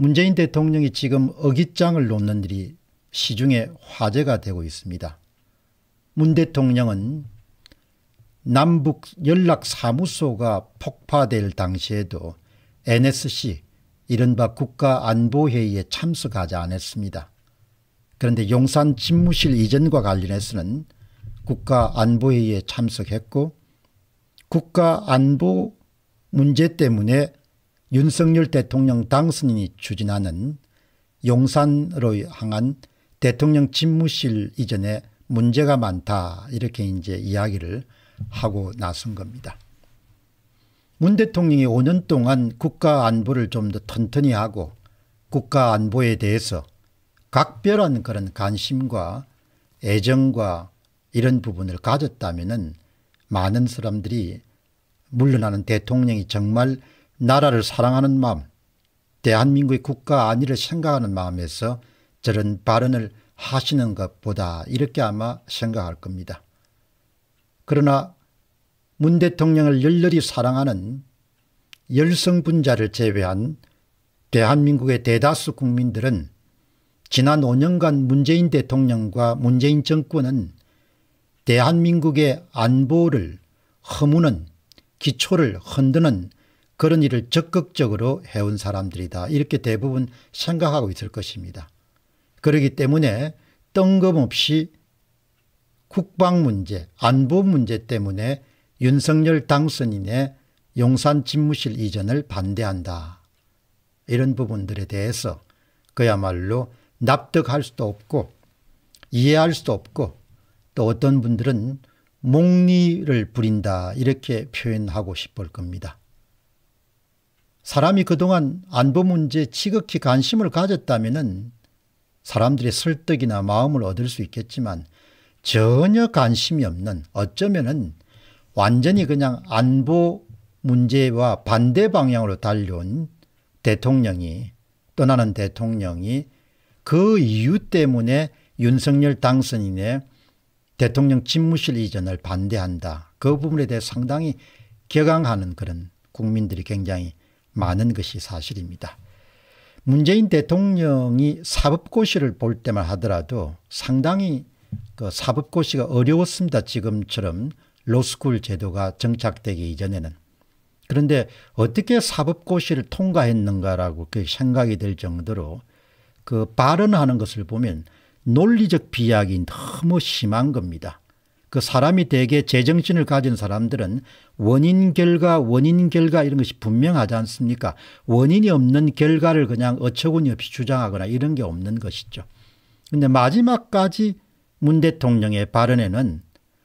문재인 대통령이 지금 어깃장을 놓는 일이 시중에 화제가 되고 있습니다. 문 대통령은 남북 연락사무소가 폭파될 당시에도 NSC 이른바 국가안보회의에 참석하지 않았습니다. 그런데 용산 집무실 이전과 관련해서는 국가안보회의에 참석했고 국가안보 문제 때문에 윤석열 대통령 당선인이 추진하는 용산으로 향한 대통령 집무실 이전에 문제가 많다 이렇게 이제 이야기를 하고 나선 겁니다. 문 대통령이 5년 동안 국가 안보를 좀 더 튼튼히 하고 국가 안보에 대해서 각별한 그런 관심과 애정과 이런 부분을 가졌다면 많은 사람들이 물러나는 대통령이 정말 나라를 사랑하는 마음 대한민국의 국가 안위를 생각하는 마음에서 저런 발언을 하시는 것보다 이렇게 아마 생각할 겁니다. 그러나 문 대통령을 열렬히 사랑하는 열성분자를 제외한 대한민국의 대다수 국민들은 지난 5년간 문재인 대통령과 문재인 정권은 대한민국의 안보를 허무는 기초를 흔드는 그런 일을 적극적으로 해온 사람들이다. 이렇게 대부분 생각하고 있을 것입니다. 그렇기 때문에 뜬금없이 국방 문제, 안보 문제 때문에 윤석열 당선인의 용산 집무실 이전을 반대한다. 이런 부분들에 대해서 그야말로 납득할 수도 없고 이해할 수도 없고 또 어떤 분들은 몽리를 부린다 이렇게 표현하고 싶을 겁니다. 사람이 그동안 안보 문제에 지극히 관심을 가졌다면 사람들의 설득이나 마음을 얻을 수 있겠지만 전혀 관심이 없는 어쩌면 완전히 그냥 안보 문제와 반대 방향으로 달려온 대통령이 떠나는 대통령이 그 이유 때문에 윤석열 당선인의 대통령 집무실 이전을 반대한다. 그 부분에 대해 상당히 격앙하는 그런 국민들이 굉장히 많은 것이 사실입니다. 문재인 대통령이 사법고시를 볼 때만 하더라도 상당히 그 사법고시가 어려웠습니다. 지금처럼 로스쿨 제도가 정착되기 이전에는. 그런데 어떻게 사법고시를 통과했는가라고 그 생각이 들 정도로 그 발언하는 것을 보면 논리적 비약이 너무 심한 겁니다. 그 사람이 대개 제정신을 가진 사람들은 원인 결과 원인 결과 이런 것이 분명하지 않습니까 원인이 없는 결과를 그냥 어처구니 없이 주장하거나 이런 게 없는 것이죠. 그런데 마지막까지 문 대통령의 발언에는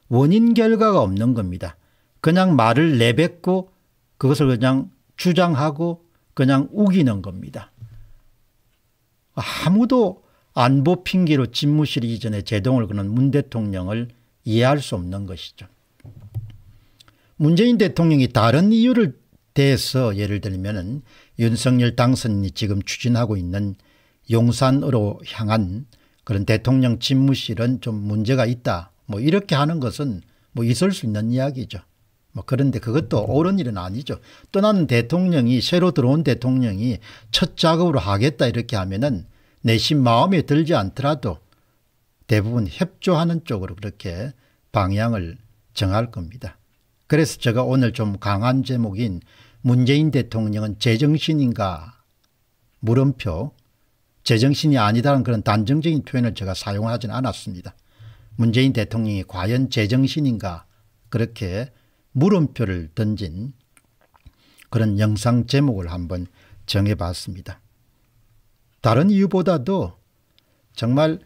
원인 결과가 없는 겁니다. 그냥 말을 내뱉고 그것을 그냥 주장하고 그냥 우기는 겁니다. 아무도 안보 핑계로 집무실 이전에 제동을 거는 문 대통령을 이해할 수 없는 것이죠. 문재인 대통령이 다른 이유를 대해서 예를 들면 윤석열 당선인이 지금 추진하고 있는 용산으로 향한 그런 대통령 집무실은 좀 문제가 있다. 뭐 이렇게 하는 것은 뭐 있을 수 있는 이야기죠. 뭐 그런데 그것도 옳은 일은 아니죠. 떠나는 대통령이 새로 들어온 대통령이 첫 작업으로 하겠다 이렇게 하면은 내심 마음에 들지 않더라도 대부분 협조하는 쪽으로 그렇게 방향을 정할 겁니다. 그래서 제가 오늘 좀 강한 제목인 문재인 대통령은 제정신인가 물음표 제정신이 아니다는 그런 단정적인 표현을 제가 사용하진 않았습니다. 문재인 대통령이 과연 제정신인가 그렇게 물음표를 던진 그런 영상 제목을 한번 정해봤습니다. 다른 이유보다도 정말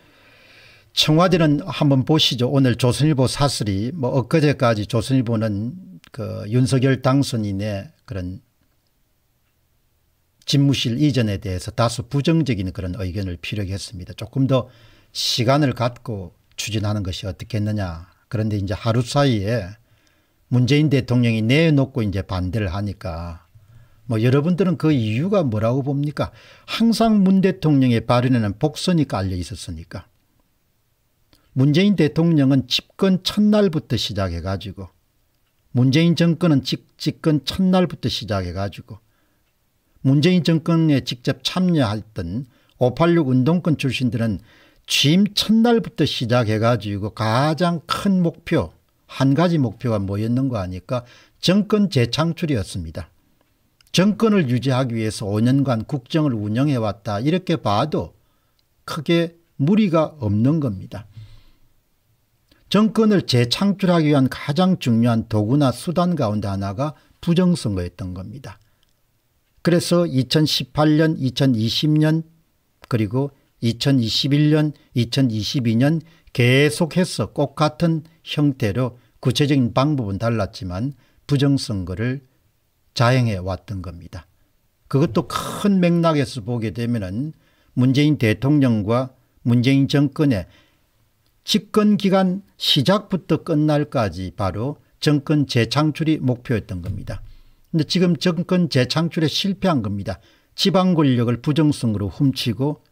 청와대는 한번 보시죠. 오늘 조선일보 사설이 뭐 엊그제까지 조선일보는 그 윤석열 당선인의 그런 집무실 이전에 대해서 다소 부정적인 그런 의견을 피력했습니다. 조금 더 시간을 갖고 추진하는 것이 어떻겠느냐. 그런데 이제 하루 사이에 문재인 대통령이 내놓고 이제 반대를 하니까 뭐 여러분들은 그 이유가 뭐라고 봅니까? 항상 문 대통령의 발언에는 복선이 깔려 있었으니까. 문재인 대통령은 집권 첫날부터 시작해 가지고 문재인 정권은 집, 집권 첫날부터 시작해 가지고 문재인 정권에 직접 참여했던 586 운동권 출신들은 취임 첫날부터 시작해 가지고 가장 큰 목표 한 가지 목표가 뭐였는가 하니까 정권 재창출이었습니다. 정권을 유지하기 위해서 5년간 국정을 운영해왔다 이렇게 봐도 크게 무리가 없는 겁니다. 정권을 재창출하기 위한 가장 중요한 도구나 수단 가운데 하나가 부정선거였던 겁니다. 그래서 2018년 2020년 그리고 2021년 2022년 계속해서 꼭 같은 형태로 구체적인 방법은 달랐지만 부정선거를 자행해 왔던 겁니다. 그것도 큰 맥락에서 보게 되면 문재인 대통령과 문재인 정권의 집권기간 시작부터 끝날까지 바로 정권 재창출이 목표였던 겁니다. 근데 지금 정권 재창출에 실패한 겁니다. 지방 권력을 부정성으로 훔치고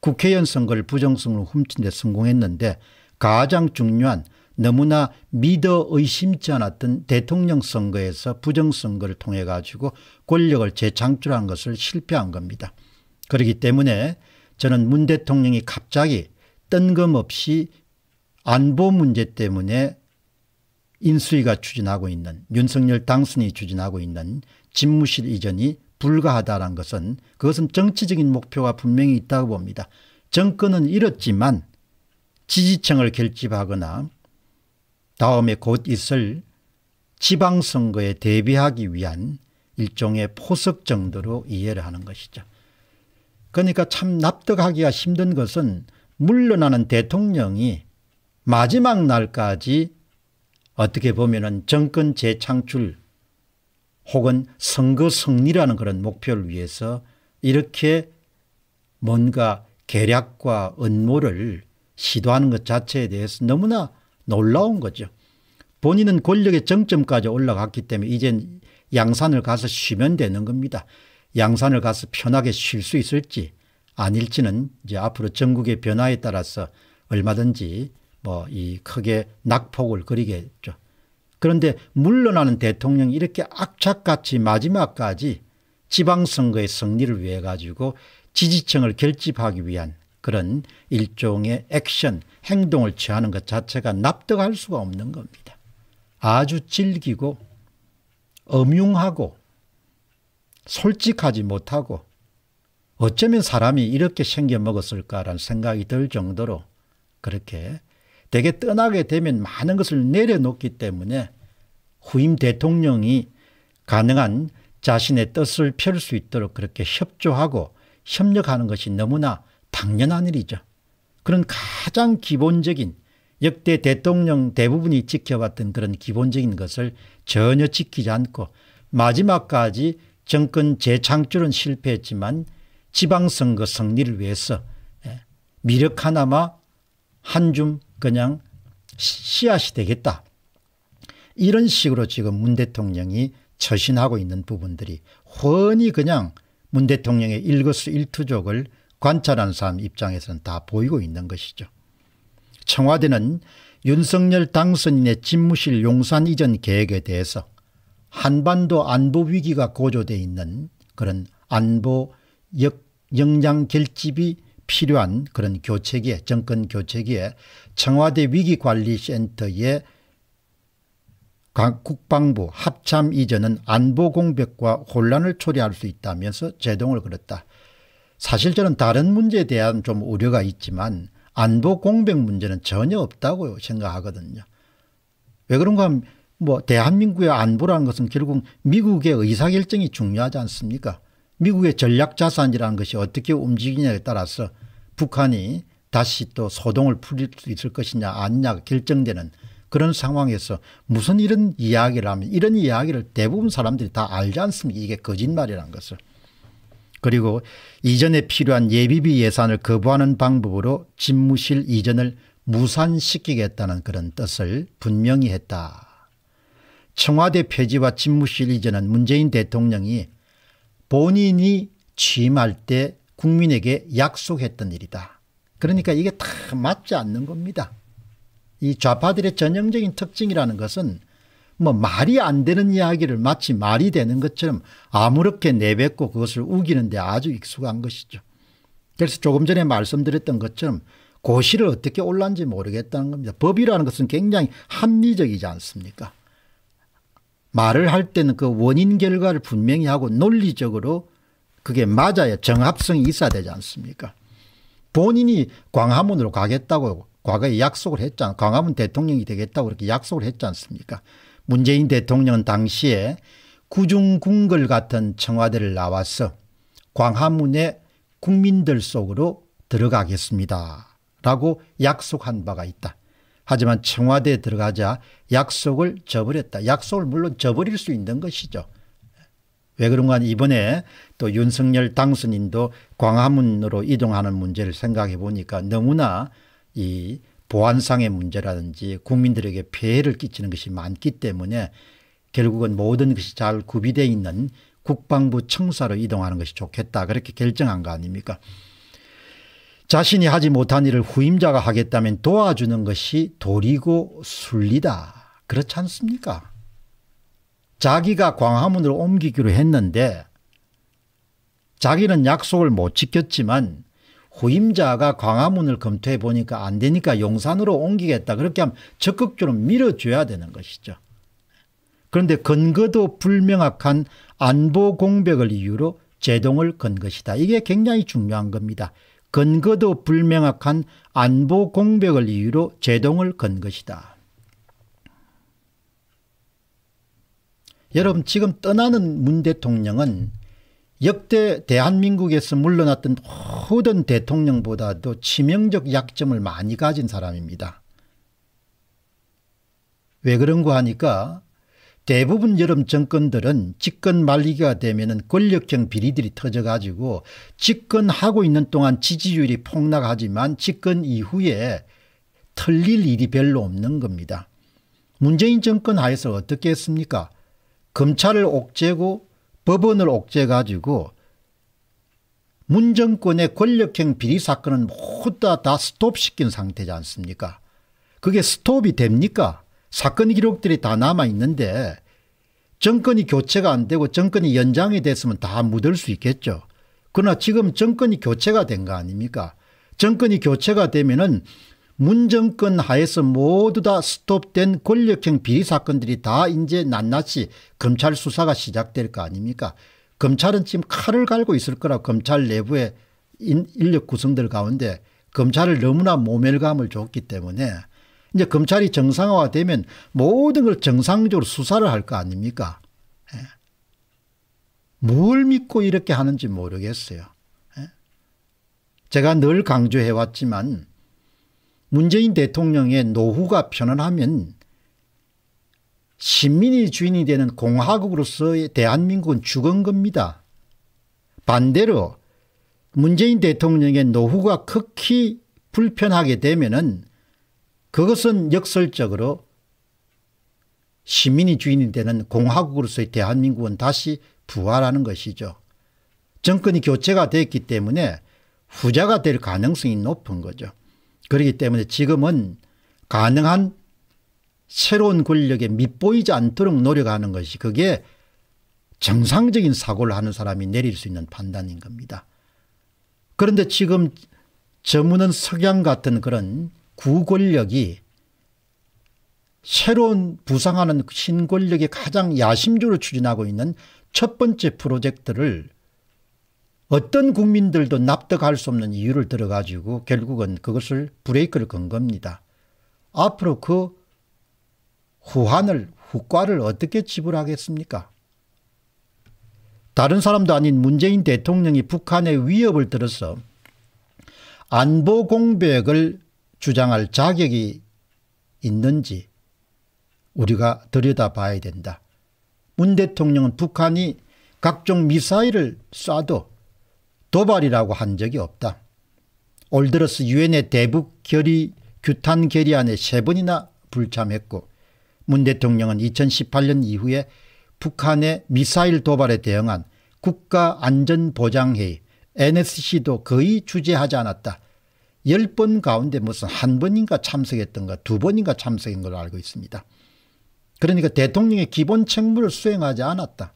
국회의원 선거를 부정성으로 훔친 데 성공했는데 가장 중요한 너무나 믿어 의심치 않았던 대통령 선거에서 부정선거를 통해 가지고 권력을 재창출한 것을 실패한 겁니다. 그렇기 때문에 저는 문 대통령이 갑자기 뜬금없이 안보 문제 때문에 인수위가 추진하고 있는 윤석열 당선이 추진하고 있는 집무실 이전이 불가하다는 것은 그것은 정치적인 목표가 분명히 있다고 봅니다. 정권은 잃었지만 지지층을 결집하거나 다음에 곧 있을 지방선거에 대비하기 위한 일종의 포석 정도로 이해를 하는 것이죠. 그러니까 참 납득하기가 힘든 것은 물러나는 대통령이 마지막 날까지 어떻게 보면 정권 재창출 혹은 선거 승리라는 그런 목표를 위해서 이렇게 뭔가 계략과 음모를 시도하는 것 자체에 대해서 너무나 놀라운 거죠. 본인은 권력의 정점까지 올라갔기 때문에 이젠 양산을 가서 쉬면 되는 겁니다. 양산을 가서 편하게 쉴 수 있을지 아닐지는 이제 앞으로 전국의 변화에 따라서 얼마든지 뭐 이 크게 낙폭을 그리겠죠. 그런데 물러나는 대통령이 이렇게 악착같이 마지막까지 지방선거의 승리를 위해 가지고 지지층을 결집하기 위한 그런 일종의 액션 행동을 취하는 것 자체가 납득할 수가 없는 겁니다. 아주 질기고 엄융하고 솔직하지 못하고 어쩌면 사람이 이렇게 생겨 먹었을까라는 생각이 들 정도로 그렇게 되게 떠나게 되면 많은 것을 내려놓기 때문에 후임 대통령이 가능한 자신의 뜻을 펼 수 있도록 그렇게 협조하고 협력하는 것이 너무나 당연한 일이죠. 그런 가장 기본적인 역대 대통령 대부분이 지켜봤던 그런 기본적인 것을 전혀 지키지 않고 마지막까지 정권 재창출은 실패했지만 지방선거 승리를 위해서 예, 미력 하나마 한 줌 그냥 씨앗이 되겠다. 이런 식으로 지금 문 대통령이 처신하고 있는 부분들이 훤히 그냥 문 대통령의 일거수일투족을 관찰하는 사람 입장에서는 다 보이고 있는 것이죠. 청와대는 윤석열 당선인의 집무실 용산 이전 계획에 대해서 한반도 안보 위기가 고조되어 있는 그런 안보 역, 역량 결집이 필요한 그런 교체기에 정권 교체기에 청와대 위기관리센터에 국방부 합참 이전은 안보 공백과 혼란을 초래할 수 있다면서 제동을 걸었다. 사실 저는 다른 문제에 대한 좀 우려가 있지만 안보 공백 문제는 전혀 없다고 생각하거든요. 왜 그런가 하면 뭐 대한민국의 안보라는 것은 결국 미국의 의사결정이 중요하지 않습니까 미국의 전략자산이라는 것이 어떻게 움직이냐에 따라서 북한이 다시 또 소동을 풀릴 수 있을 것이냐 아니냐가 결정되는 그런 상황에서 무슨 이런 이야기를 하면 이런 이야기를 대부분 사람들이 다 알지 않습니까 이게 거짓말이라는 것을. 그리고 이전에 필요한 예비비 예산을 거부하는 방법으로 집무실 이전을 무산시키겠다는 그런 뜻을 분명히 했다. 청와대 폐지와 집무실 이전은 문재인 대통령이 본인이 취임할 때 국민에게 약속했던 일이다. 그러니까 이게 다 맞지 않는 겁니다. 이 좌파들의 전형적인 특징이라는 것은 뭐 말이 안 되는 이야기를 마치 말이 되는 것처럼 아무렇게 내뱉고 그것을 우기는데 아주 익숙한 것이죠. 그래서 조금 전에 말씀드렸던 것처럼 고시를 어떻게 올랐는지 모르겠다는 겁니다. 법이라는 것은 굉장히 합리적이지 않습니까? 말을 할 때는 그 원인 결과를 분명히 하고 논리적으로 그게 맞아야 정합성이 있어야 되지 않습니까? 본인이 광화문으로 가겠다고 과거에 약속을 했잖아. 광화문 대통령이 되겠다고 그렇게 약속을 했지 않습니까? 문재인 대통령은 당시에 구중궁궐 같은 청와대를 나와서 광화문의 국민들 속으로 들어가겠습니다. 라고 약속한 바가 있다. 하지만 청와대에 들어가자 약속을 저버렸다. 약속을 물론 저버릴 수 있는 것이죠. 왜 그런가 이번에 또 윤석열 당선인도 광화문으로 이동하는 문제를 생각해 보니까 너무나 이 보안상의 문제라든지 국민들에게 폐해를 끼치는 것이 많기 때문에 결국은 모든 것이 잘 구비되어 있는 국방부 청사로 이동하는 것이 좋겠다 그렇게 결정한 거 아닙니까 자신이 하지 못한 일을 후임자가 하겠다면 도와주는 것이 도리고 순리다 그렇지 않습니까 자기가 광화문으로 옮기기로 했는데 자기는 약속을 못 지켰지만 후임자가 광화문을 검토해 보니까 안 되니까 용산으로 옮기겠다. 그렇게 하면 적극적으로 밀어줘야 되는 것이죠. 그런데 근거도 불명확한 안보 공백을 이유로 제동을 건 것이다. 이게 굉장히 중요한 겁니다. 근거도 불명확한 안보 공백을 이유로 제동을 건 것이다. 여러분 지금 떠나는 문 대통령은 역대 대한민국에서 물러났던 모든 대통령보다도 치명적 약점을 많이 가진 사람입니다. 왜 그런가 하니까 대부분 여름 정권들은 집권 말기가 되면 권력형 비리들이 터져가지고 집권하고 있는 동안 지지율이 폭락하지만 집권 이후에 털릴 일이 별로 없는 겁니다. 문재인 정권 하에서 어떻게 했습니까? 검찰을 옥죄고 법원을 옥죄 가지고 문정권의 권력형 비리 사건은 모두 다, 다 스톱시킨 상태지 않습니까 그게 스톱이 됩니까 사건 기록들이 다 남아 있는데 정권이 교체가 안 되고 정권이 연장이 됐으면 다 묻을 수 있겠죠. 그러나 지금 정권이 교체가 된 거 아닙니까 정권이 교체가 되면은 문정권 하에서 모두 다 스톱된 권력형 비리 사건들이 다 이제 낱낱이 검찰 수사가 시작될 거 아닙니까 검찰은 지금 칼을 갈고 있을 거라 검찰 내부의 인력 구성들 가운데 검찰을 너무나 모멸감을 줬기 때문에 이제 검찰이 정상화되면 모든 걸 정상적으로 수사를 할 거 아닙니까 예. 뭘 믿고 이렇게 하는지 모르겠어요. 예. 제가 늘 강조해 왔지만 문재인 대통령의 노후가 편안하면 시민이 주인이 되는 공화국으로서의 대한민국은 죽은 겁니다. 반대로 문재인 대통령의 노후가 극히 불편하게 되면 그것은 역설적으로 시민이 주인이 되는 공화국으로서의 대한민국은 다시 부활하는 것이죠. 정권이 교체가 됐기 때문에 후자가 될 가능성이 높은 거죠. 그렇기 때문에 지금은 가능한 새로운 권력에 밑보이지 않도록 노력하는 것이 그게 정상적인 사고를 하는 사람이 내릴 수 있는 판단인 겁니다. 그런데 지금 저무는 석양 같은 그런 구권력이 새로운 부상하는 신권력이 가장 야심적으로 추진하고 있는 첫 번째 프로젝트를 어떤 국민들도 납득할 수 없는 이유를 들어가지고 결국은 그것을 브레이크를 건 겁니다. 앞으로 그 후환을 후과를 어떻게 지불하겠습니까 다른 사람도 아닌 문재인 대통령이 북한의 위협을 들어서 안보 공백을 주장할 자격이 있는지 우리가 들여다봐야 된다. 문 대통령은 북한이 각종 미사일을 쏴도 도발이라고 한 적이 없다. 올 들어서 유엔의 대북 결의 규탄 결의안에 세 번이나 불참했고 문 대통령은 2018년 이후에 북한의 미사일 도발에 대응한 국가안전보장회의 NSC도 거의 주재하지 않았다. 10번 가운데 무슨 한 번인가 참석했던가 두 번인가 참석한 걸로 알고 있습니다. 그러니까 대통령의 기본 책무를 수행하지 않았다.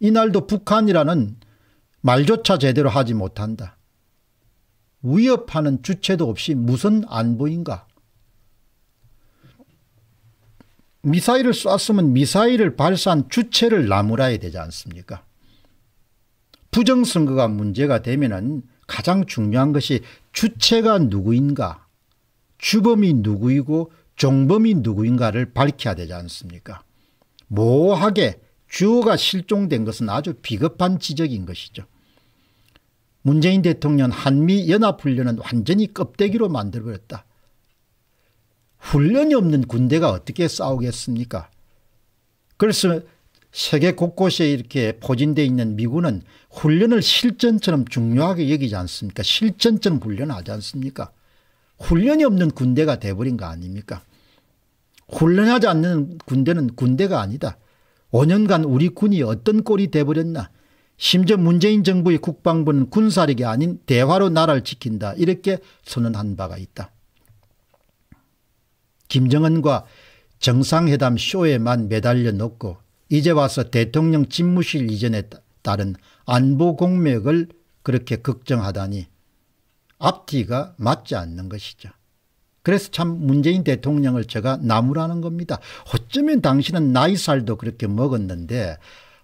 이날도 북한이라는 말조차 제대로 하지 못한다. 위협하는 주체도 없이 무슨 안보인가. 미사일을 쐈으면 미사일을 발사한 주체를 나무라야 되지 않습니까 부정선거가 문제가 되면 가장 중요한 것이 주체가 누구인가 주범이 누구이고 종범이 누구인가를 밝혀야 되지 않습니까 모호하게 주어가 실종된 것은 아주 비겁한 지적인 것이죠. 문재인 대통령 한미연합훈련은 완전히 껍데기로 만들어버렸다. 훈련이 없는 군대가 어떻게 싸우겠습니까 그래서 세계 곳곳에 이렇게 포진되어 있는 미군은 훈련을 실전처럼 중요하게 여기지 않습니까? 실전처럼 훈련하지 않습니까? 훈련이 없는 군대가 돼버린 거 아닙니까? 훈련하지 않는 군대는 군대가 아니다. 5년간 우리 군이 어떤 꼴이 돼버렸나? 심지어 문재인 정부의 국방부는 군사력이 아닌 대화로 나라를 지킨다. 이렇게 선언한 바가 있다. 김정은과 정상회담 쇼에만 매달려 놓고 이제 와서 대통령 집무실 이전에 따른 안보 공맥을 그렇게 걱정하다니 앞뒤가 맞지 않는 것이죠. 그래서 참 문재인 대통령을 제가 나무라는 겁니다. 어쩌면 당신은 나이 살도 그렇게 먹었는데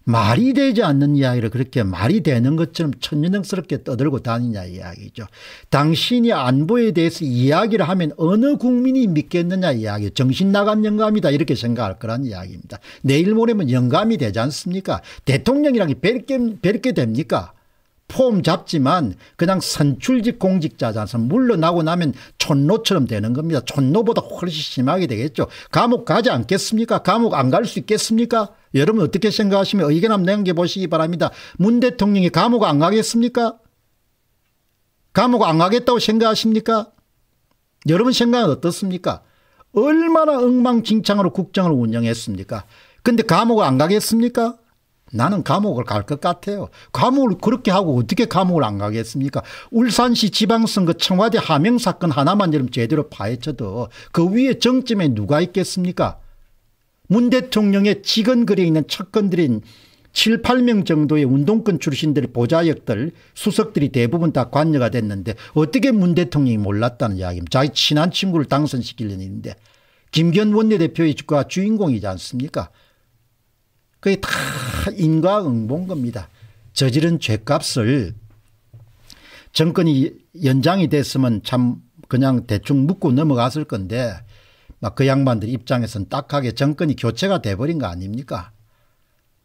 말이 되지 않는 이야기를 그렇게 말이 되는 것처럼 천연덕스럽게 떠들고 다니냐 이야기죠. 당신이 안보에 대해서 이야기를 하면 어느 국민이 믿겠느냐 이야기 정신 나간 영감이다 이렇게 생각할 거란 이야기입니다. 내일 모레면 영감이 되지 않습니까 대통령이랑 뵐게, 뵐게 됩니까 폼 잡지만 그냥 선출직 공직자잖아 물러나고 나면 촌노처럼 되는 겁니다. 촌노보다 훨씬 심하게 되겠죠. 감옥 가지 않겠습니까 감옥 안 갈 수 있겠습니까 여러분 어떻게 생각하시면 의견 한번 남겨보시기 바랍니다. 문 대통령이 감옥 안 가겠습니까? 감옥 안 가겠다고 생각하십니까? 여러분 생각은 어떻습니까? 얼마나 엉망진창으로 국정을 운영했습니까? 근데 감옥을 안 가겠습니까? 나는 감옥을 갈 것 같아요. 감옥을 그렇게 하고 어떻게 감옥을 안 가겠습니까? 울산시 지방선거 청와대 하명 사건 하나만 좀 제대로 파헤쳐도 그 위에 정점에 누가 있겠습니까? 문 대통령의 직원글에 있는 척건들인 7, 8명 정도의 운동권 출신들의 보좌역들 수석들이 대부분 다 관여가 됐는데 어떻게 문 대통령이 몰랐다는 이야기입니다. 자기 친한 친구를 당선시키려는 일인데 김기현 원내대표의 주가 주인공이지 않습니까 그게 다 인과응보인 겁니다. 저지른 죄값을 정권이 연장이 됐으면 참 그냥 대충 묻고 넘어갔을 건데 막 그 양반들 입장에선 딱하게 정권이 교체가 돼버린 거 아닙니까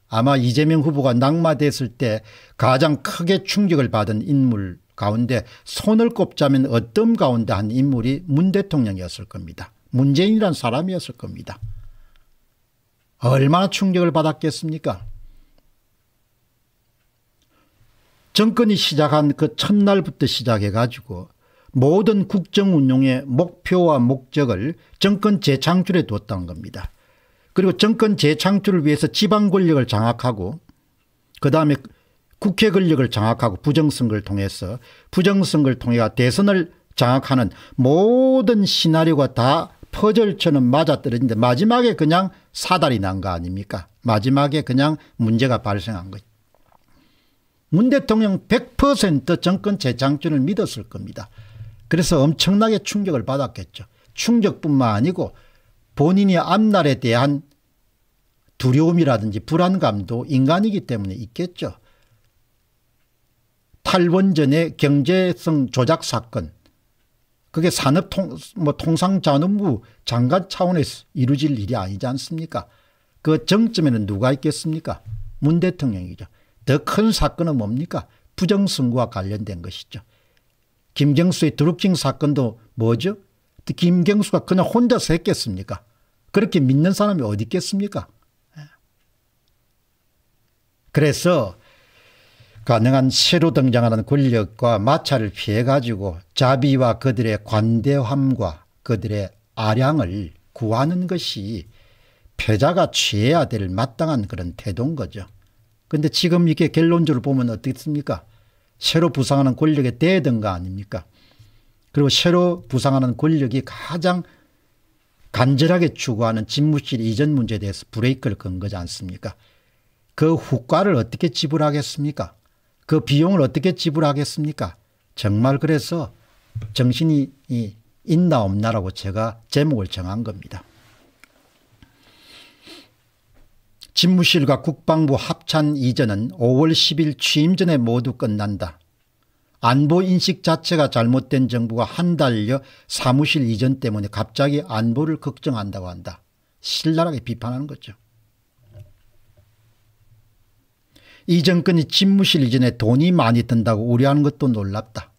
아마 이재명 후보가 낙마됐을 때 가장 크게 충격을 받은 인물 가운데 손을 꼽자면 어떤 가운데 한 인물이 문 대통령이었을 겁니다. 문재인이란 사람이었을 겁니다. 얼마나 충격을 받았겠습니까 정권이 시작한 그 첫날부터 시작해 가지고 모든 국정운용의 목표와 목적을 정권 재창출에 두었다는 겁니다. 그리고 정권 재창출을 위해서 지방 권력을 장악하고 그 다음에 국회 권력을 장악하고 부정선거를 통해서 부정선거를 통해 대선을 장악하는 모든 시나리오가 다 퍼즐처럼 맞아떨어지는데 마지막에 그냥 사달이 난 거 아닙니까 마지막에 그냥 문제가 발생한 거죠. 문 대통령 100% 정권 재창출을 믿었을 겁니다. 그래서 엄청나게 충격을 받았겠죠. 충격뿐만 아니고 본인이 앞날에 대한 두려움이라든지 불안감도 인간이기 때문에 있겠죠. 탈원전의 경제성 조작 사건 그게 산업통 뭐 통상자원부 장관 차원에서 이루어질 일이 아니지 않습니까 그 정점에는 누가 있겠습니까 문 대통령이죠. 더 큰 사건은 뭡니까 부정선거와 관련된 것이죠. 김경수의 드루킹 사건도 뭐죠? 김경수가 그냥 혼자서 했겠습니까? 그렇게 믿는 사람이 어디 있겠습니까? 예. 그래서 가능한 새로 등장하는 권력과 마찰을 피해 가지고 자비와 그들의 관대함과 그들의 아량을 구하는 것이 패자가 취해야 될 마땅한 그런 태도인 거죠. 그런데 지금 이게 결론적으로 보면 어떻습니까? 새로 부상하는 권력에 대든가 아닙니까 그리고 새로 부상하는 권력이 가장 간절하게 추구하는 집무실 이전 문제에 대해서 브레이크를 건 거지 않습니까 그 후과를 어떻게 지불하겠습니까 그 비용을 어떻게 지불하겠습니까 정말 그래서 정신이 있나 없나라고 제가 제목을 정한 겁니다. 집무실과 국방부 합찬 이전은 5월 10일 취임 전에 모두 끝난다. 안보 인식 자체가 잘못된 정부가 한 달여 사무실 이전 때문에 갑자기 안보를 걱정한다고 한다. 신랄하게 비판하는 거죠. 이 정권이 집무실 이전에 돈이 많이 든다고 우려하는 것도 놀랍다.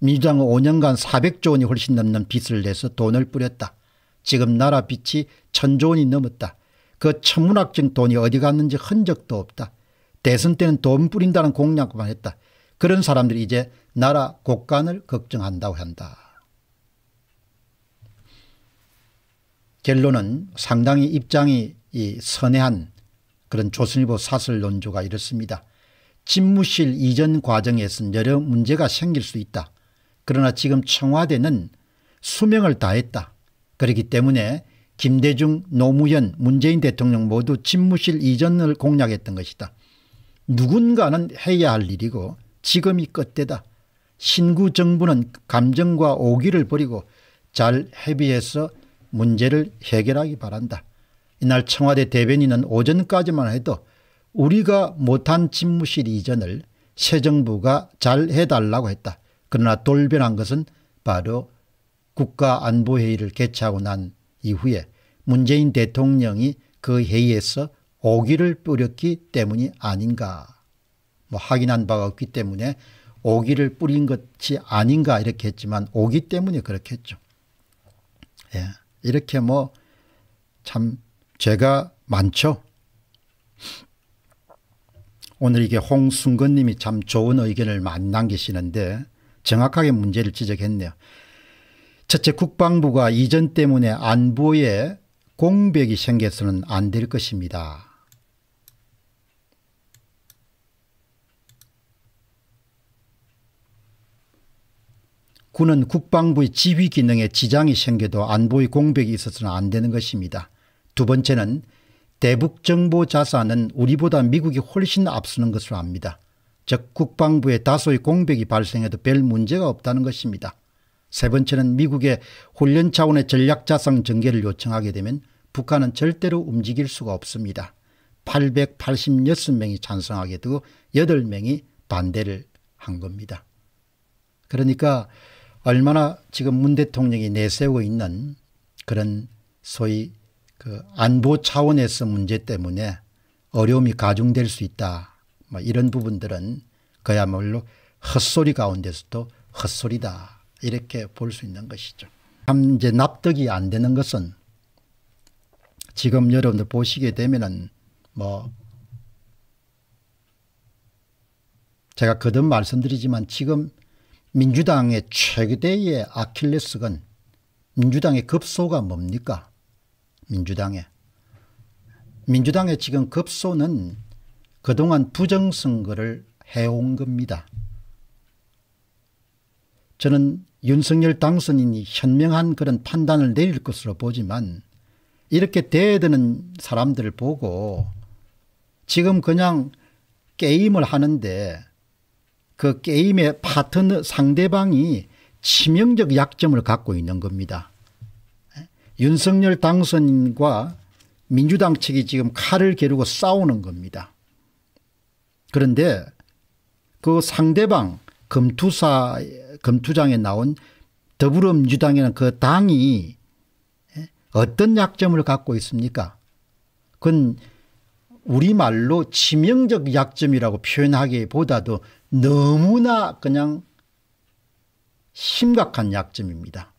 민주당은 5년간 400조 원이 훨씬 넘는 빚을 내서 돈을 뿌렸다. 지금 나라 빚이 천조 원이 넘었다. 그 천문학적 돈이 어디 갔는지 흔적도 없다. 대선 때는 돈 뿌린다는 공약만 했다. 그런 사람들이 이제 나라 국간을 걱정한다고 한다. 결론은 상당히 입장이 선회한 그런 조선일보 사설 논조가 이렇습니다. 집무실 이전 과정에서는 여러 문제가 생길 수 있다. 그러나 지금 청와대는 수명을 다했다. 그렇기 때문에 김대중, 노무현, 문재인 대통령 모두 집무실 이전을 공약했던 것이다. 누군가는 해야 할 일이고 지금이 끝대다. 신구 정부는 감정과 오기를 버리고 잘 협의해서 문제를 해결하기 바란다. 이날 청와대 대변인은 오전까지만 해도 우리가 못한 집무실 이전을 새 정부가 잘 해달라고 했다. 그러나 돌변한 것은 바로 국가안보회의를 개최하고 난 이후에 문재인 대통령이 그 회의에서 오기를 뿌렸기 때문이 아닌가 뭐 확인한 바가 없기 때문에 오기를 뿌린 것이 아닌가 이렇게 했지만 오기 때문에 그렇게 했죠. 예. 이렇게 뭐 참 죄가 많죠. 오늘 이게 홍순건 님이 참 좋은 의견을 많이 남기시는데 정확하게 문제를 지적했네요. 첫째 국방부가 이전 때문에 안보에 공백이 생겨서는 안 될 것입니다. 군은 국방부의 지휘 기능에 지장이 생겨도 안보의 공백이 있어서는 안 되는 것입니다. 두 번째는 대북 정보 자산은 우리보다 미국이 훨씬 앞서는 것으로 압니다. 즉 국방부에 다소의 공백이 발생해도 별 문제가 없다는 것입니다. 세 번째는 미국의 훈련 차원의 전략자산 전개를 요청하게 되면 북한은 절대로 움직일 수가 없습니다. 886명이 찬성하게 되고 8명이 반대를 한 겁니다. 그러니까 얼마나 지금 문 대통령이 내세우고 있는 그런 소위 그 안보 차원에서 문제 때문에 어려움이 가중될 수 있다. 뭐 이런 부분들은 그야말로 헛소리 가운데서도 헛소리다. 이렇게 볼 수 있는 것이죠. 참 이제 납득이 안 되는 것은 지금 여러분들 보시게 되면은 뭐 제가 거듭 말씀드리지만 지금 민주당의 최대의 아킬레스건 민주당의 급소가 뭡니까 민주당의 민주당의 지금 급소는 그동안 부정선거를 해온 겁니다. 저는 윤석열 당선인이 현명한 그런 판단을 내릴 것으로 보지만 이렇게 대드는 사람들을 보고 지금 그냥 게임을 하는데 그 게임의 파트너 상대방이 치명적 약점을 갖고 있는 겁니다. 윤석열 당선인과 민주당 측이 지금 칼을 겨루고 싸우는 겁니다. 그런데 그 상대방 검투사 검투장에 나온 더불어민주당이라는 그 당이 어떤 약점을 갖고 있습니까 그건 우리말로 치명적 약점이라고 표현하기보다도 너무나 그냥 심각한 약점입니다.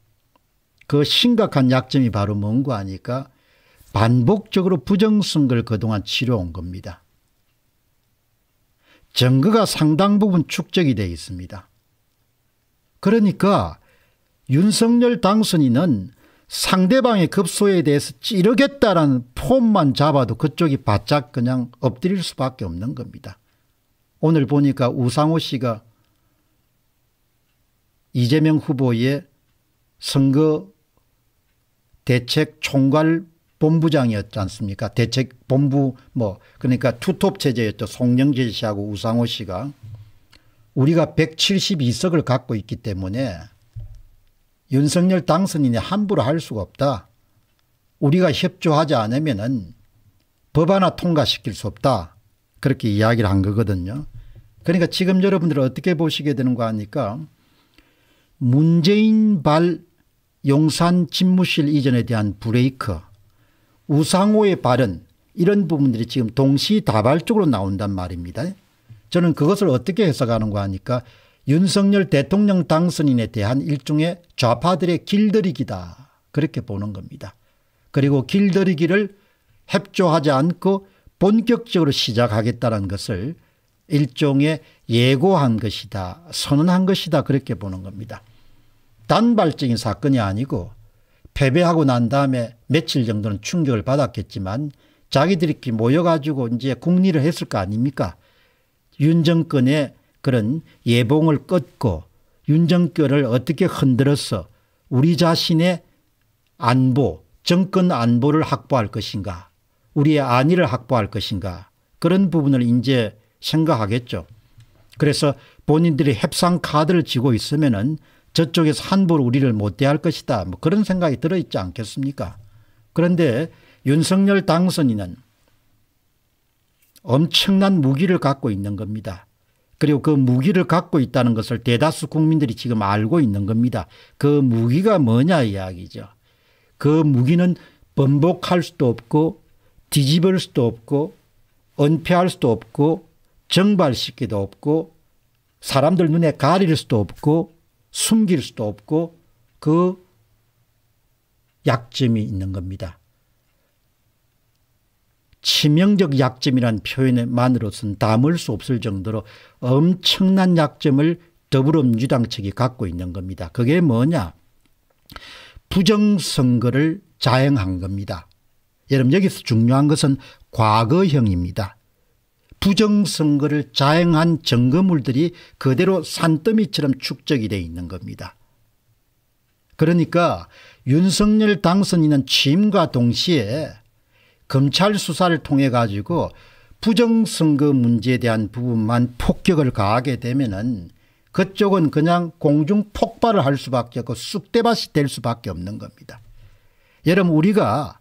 그 심각한 약점이 바로 뭔가 하니까 반복적으로 부정선거를 그동안 치러온 겁니다. 증거가 상당 부분 축적이 되어 있습니다. 그러니까 윤석열 당선인은 상대방의 급소에 대해서 찌르겠다라는 폼만 잡아도 그쪽이 바짝 그냥 엎드릴 수밖에 없는 겁니다. 오늘 보니까 우상호 씨가 이재명 후보의 선거 대책 총괄 본부장이었지 않습니까 대책 본부 뭐 그러니까 투톱 체제였죠 송영길 씨하고 우상호 씨가 우리가 172석을 갖고 있기 때문에 윤석열 당선인이 함부로 할 수가 없다. 우리가 협조하지 않으면 법 하나 통과시킬 수 없다. 그렇게 이야기를 한 거거든요. 그러니까 지금 여러분들 어떻게 보시게 되는가 하니까 문재인 발 용산 집무실 이전에 대한 브레이크 우상호의 발언 이런 부분들이 지금 동시다발적으로 나온단 말입니다. 저는 그것을 어떻게 해석하는가 하니까 윤석열 대통령 당선인에 대한 일종의 좌파들의 길들이기다 그렇게 보는 겁니다. 그리고 길들이기를 협조하지 않고 본격적으로 시작하겠다는 것을 일종의 예고한 것이다 선언한 것이다 그렇게 보는 겁니다. 단발적인 사건이 아니고 패배하고 난 다음에 며칠 정도는 충격을 받았겠지만 자기들끼리 모여가지고 이제 국리를 했을 거 아닙니까? 윤 정권의 그런 예봉을 꺾고 윤 정권을 어떻게 흔들어서 우리 자신의 안보 정권 안보를 확보할 것인가? 우리의 안위를 확보할 것인가? 그런 부분을 이제 생각하겠죠. 그래서 본인들이 협상 카드를 쥐고 있으면 은 저쪽에서 함부로 우리를 못 대할 것이다 뭐 그런 생각이 들어있지 않겠습니까 그런데 윤석열 당선인은 엄청난 무기를 갖고 있는 겁니다. 그리고 그 무기를 갖고 있다는 것을 대다수 국민들이 지금 알고 있는 겁니다. 그 무기가 뭐냐 이야기죠. 그 무기는 번복할 수도 없고 뒤집을 수도 없고 은폐할 수도 없고 정발시키도 없고 사람들 눈에 가릴 수도 없고 숨길 수도 없고 그 약점이 있는 겁니다. 치명적 약점이란 표현만으로서는 담을 수 없을 정도로 엄청난 약점을 더불어민주당 측이 갖고 있는 겁니다. 그게 뭐냐 부정선거를 자행한 겁니다. 여러분 여기서 중요한 것은 과거형입니다. 부정선거를 자행한 증거물들이 그대로 산더미처럼 축적이 되어 있는 겁니다. 그러니까 윤석열 당선인은 취임과 동시에 검찰 수사를 통해 가지고 부정선거 문제에 대한 부분만 폭격을 가하게 되면 은 그쪽은 그냥 공중 폭발을 할 수밖에 없고 쑥대밭이 될 수밖에 없는 겁니다. 여러분 우리가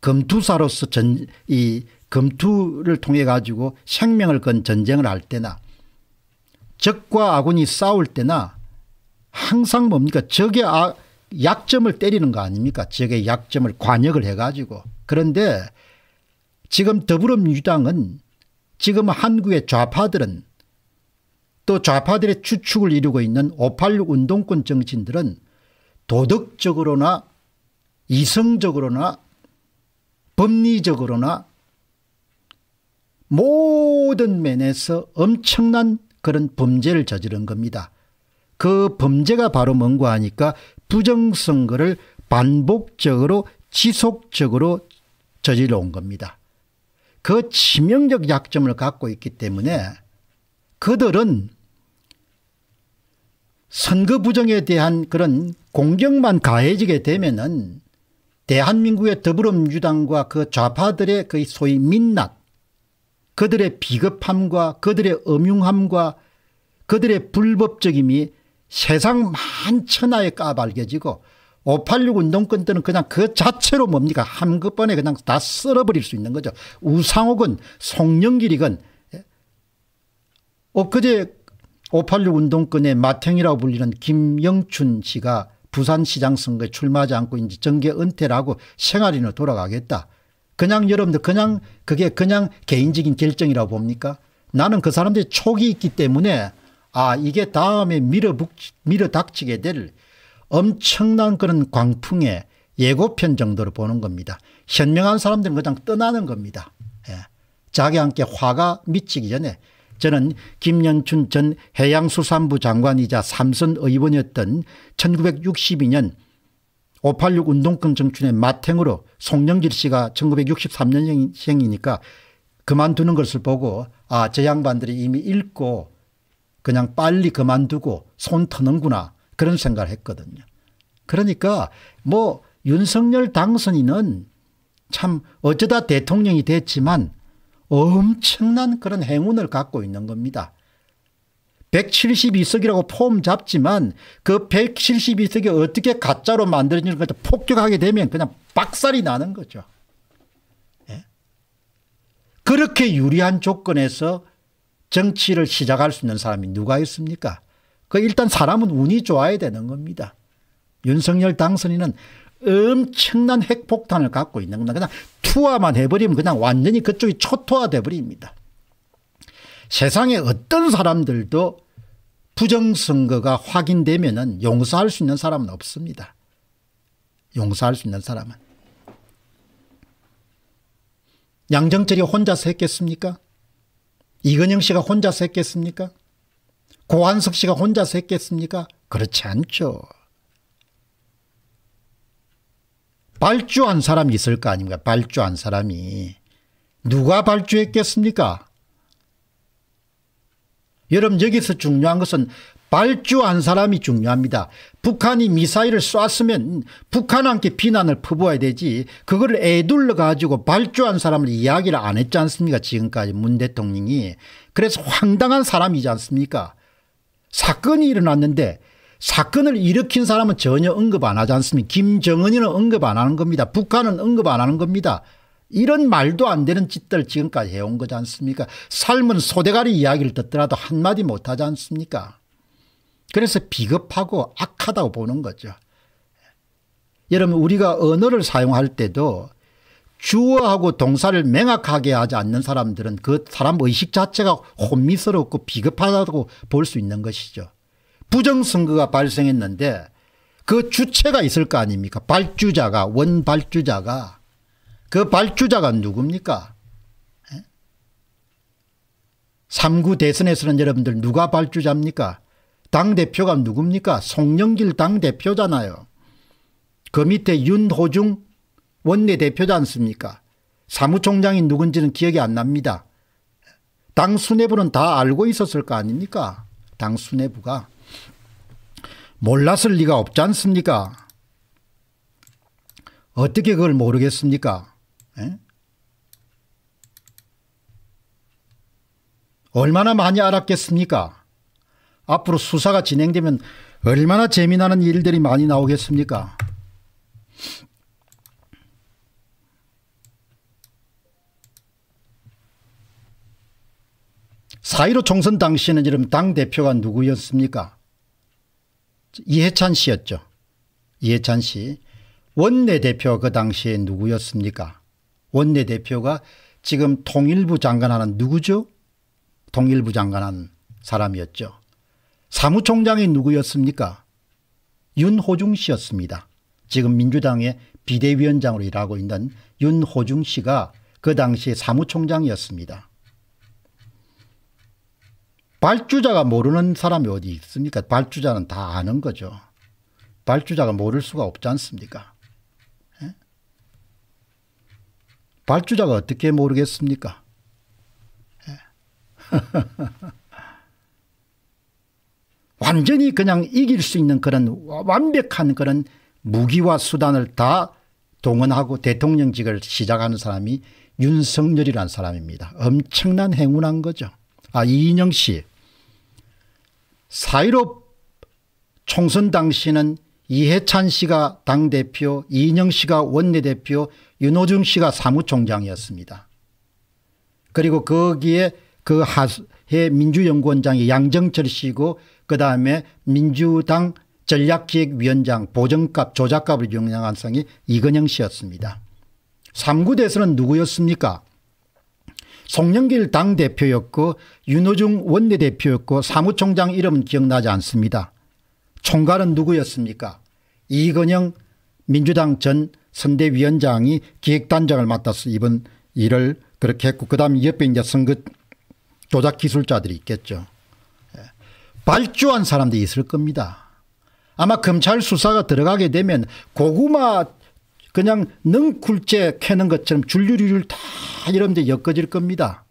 검투사로서 전, 이 검투를 통해 가지고 생명을 건 전쟁을 할 때나 적과 아군이 싸울 때나 항상 뭡니까? 적의 아, 약점을 때리는 거 아닙니까? 적의 약점을 관역을 해 가지고. 그런데 지금 더불어민주당은 지금 한국의 좌파들은 또 좌파들의 추축을 이루고 있는 586 운동권 정치인들은 도덕적으로나 이성적으로나 법리적으로나 모든 면에서 엄청난 그런 범죄를 저지른 겁니다. 그 범죄가 바로 뭔가 하니까 부정선거를 반복적으로 지속적으로 저질러 온 겁니다. 그 치명적 약점을 갖고 있기 때문에 그들은 선거 부정에 대한 그런 공격만 가해지게 되면은 대한민국의 더불어민주당과 그 좌파들의 그 소위 민낯 그들의 비겁함과 그들의 음흉함과 그들의 불법적임이 세상 만천하에 까발겨지고 586 운동권 때는 그냥 그 자체로 뭡니까 한꺼번에 그냥 다 쓸어버릴 수 있는 거죠. 우상옥은 송영길이건 예? 엊그제 586 운동권의 마탱이라고 불리는 김영춘 씨가 부산시장 선거에 출마하지 않고 이제 정계 은퇴를 하고 생활인으로 돌아가겠다. 그냥 여러분들 그냥 그게 그냥 개인적인 결정이라고 봅니까 나는 그 사람들이 촉이 있기 때문에 아 이게 다음에 밀어붙, 밀어닥치게 될 엄청난 그런 광풍의 예고편 정도로 보는 겁니다. 현명한 사람들은 그냥 떠나는 겁니다. 예. 자기한테 화가 미치기 전에 저는 김연춘 전 해양수산부 장관이자 삼선 의원이었던 1962년 586 운동권 정춘의 마탱으로 송영길 씨가 1963년생이니까 그만두는 것을 보고 아 저 양반들이 이미 읽고 그냥 빨리 그만두고 손 터는구나 그런 생각을 했거든요. 그러니까 뭐 윤석열 당선인은 참 어쩌다 대통령이 됐지만 엄청난 그런 행운을 갖고 있는 겁니다. 172석이라고 폼 잡지만 그 172석이 어떻게 가짜로 만들어지는 것 폭격하게 되면 그냥 박살이 나는 거죠. 예? 그렇게 유리한 조건에서 정치를 시작할 수 있는 사람이 누가 있습니까? 그 일단 사람은 운이 좋아야 되는 겁니다. 윤석열 당선인은 엄청난 핵폭탄을 갖고 있는 겁니다. 그냥 투하만 해버리면 그냥 완전히 그쪽이 초토화돼 버립니다. 세상에 어떤 사람들도 부정선거가 확인되면 용서할 수 있는 사람은 없습니다. 용서할 수 있는 사람은. 양정철이 혼자서 했겠습니까? 이건영 씨가 혼자서 했겠습니까? 고한석 씨가 혼자서 했겠습니까? 그렇지 않죠. 발주한 사람이 있을 거 아닙니까? 발주한 사람이. 누가 발주했겠습니까? 여러분 여기서 중요한 것은 발주한 사람이 중요합니다. 북한이 미사일을 쐈으면 북한한테 비난을 퍼부어야 되지 그걸 애둘러 가지고 발주한 사람을 이야기를 안 했지 않습니까 지금까지 문 대통령이. 그래서 황당한 사람이지 않습니까 사건이 일어났는데 사건을 일으킨 사람은 전혀 언급 안 하지 않습니까 김정은이는 언급 안 하는 겁니다. 북한은 언급 안 하는 겁니다. 이런 말도 안 되는 짓들 지금까지 해온 거지 않습니까 삶은 소대가리 이야기를 듣더라도 한마디 못하지 않습니까 그래서 비겁하고 악하다고 보는 거죠. 여러분 우리가 언어를 사용할 때도 주어하고 동사를 명확하게 하지 않는 사람들은 그 사람 의식 자체가 혼미스럽고 비겁하다고 볼 수 있는 것이죠. 부정선거가 발생했는데 그 주체가 있을 거 아닙니까 발주자가 원발주자가 그 발주자가 누굽니까 3구 대선에서는 여러분들 누가 발주자입니까 당대표가 누굽니까? 송영길 당대표잖아요. 그 밑에 윤호중 원내대표지 않습니까? 사무총장이 누군지는 기억이 안 납니다. 당 수뇌부는 다 알고 있었을 거 아닙니까? 당 수뇌부가. 몰랐을 리가 없지 않습니까? 어떻게 그걸 모르겠습니까? 에? 얼마나 많이 알았겠습니까? 앞으로 수사가 진행되면 얼마나 재미나는 일들이 많이 나오겠습니까 사1로 총선 당시에는 여러분 당대표가 누구였습니까 이해찬 씨였죠. 이해찬 씨. 원내대표가 그 당시에 누구였습니까 원내대표가 지금 통일부 장관하는 누구죠 통일부 장관한 사람이었죠. 사무총장이 누구였습니까 윤호중 씨였습니다. 지금 민주당의 비대위원장으로 일하고 있는 윤호중 씨가 그 당시 사무총장이었습니다. 발주자가 모르는 사람이 어디 있습니까 발주자는 다 아는 거죠. 발주자가 모를 수가 없지 않습니까 에? 발주자가 어떻게 모르겠습니까 완전히 그냥 이길 수 있는 그런 완벽한 그런 무기와 수단을 다 동원하고 대통령직을 시작하는 사람이 윤석열이라는 사람입니다. 엄청난 행운한 거죠. 아 이인영 씨. 4.15 총선 당시는 이해찬 씨가 당대표 이인영 씨가 원내대표 윤호중 씨가 사무총장이었습니다. 그리고 거기에 그 하해 민주연구원장이 양정철 씨고 그다음에 민주당 전략기획위원장 보정값 조작값을 영향한 성이 이건영 씨였습니다. 3구 대선은 누구였습니까 송영길 당대표였고 윤호중 원내대표였고 사무총장 이름은 기억나지 않습니다. 총괄은 누구였습니까 이건영 민주당 전 선대위원장이 기획단장을 맡아서 이번 일을 그렇게 했고 그다음 옆에 이제 선거 조작 기술자들이 있겠죠. 발주한 사람들이 있을 겁니다. 아마 검찰 수사가 들어가게 되면 고구마 그냥 넝쿨째 캐는 것처럼 줄줄줄 다 이런 데 엮어질 겁니다.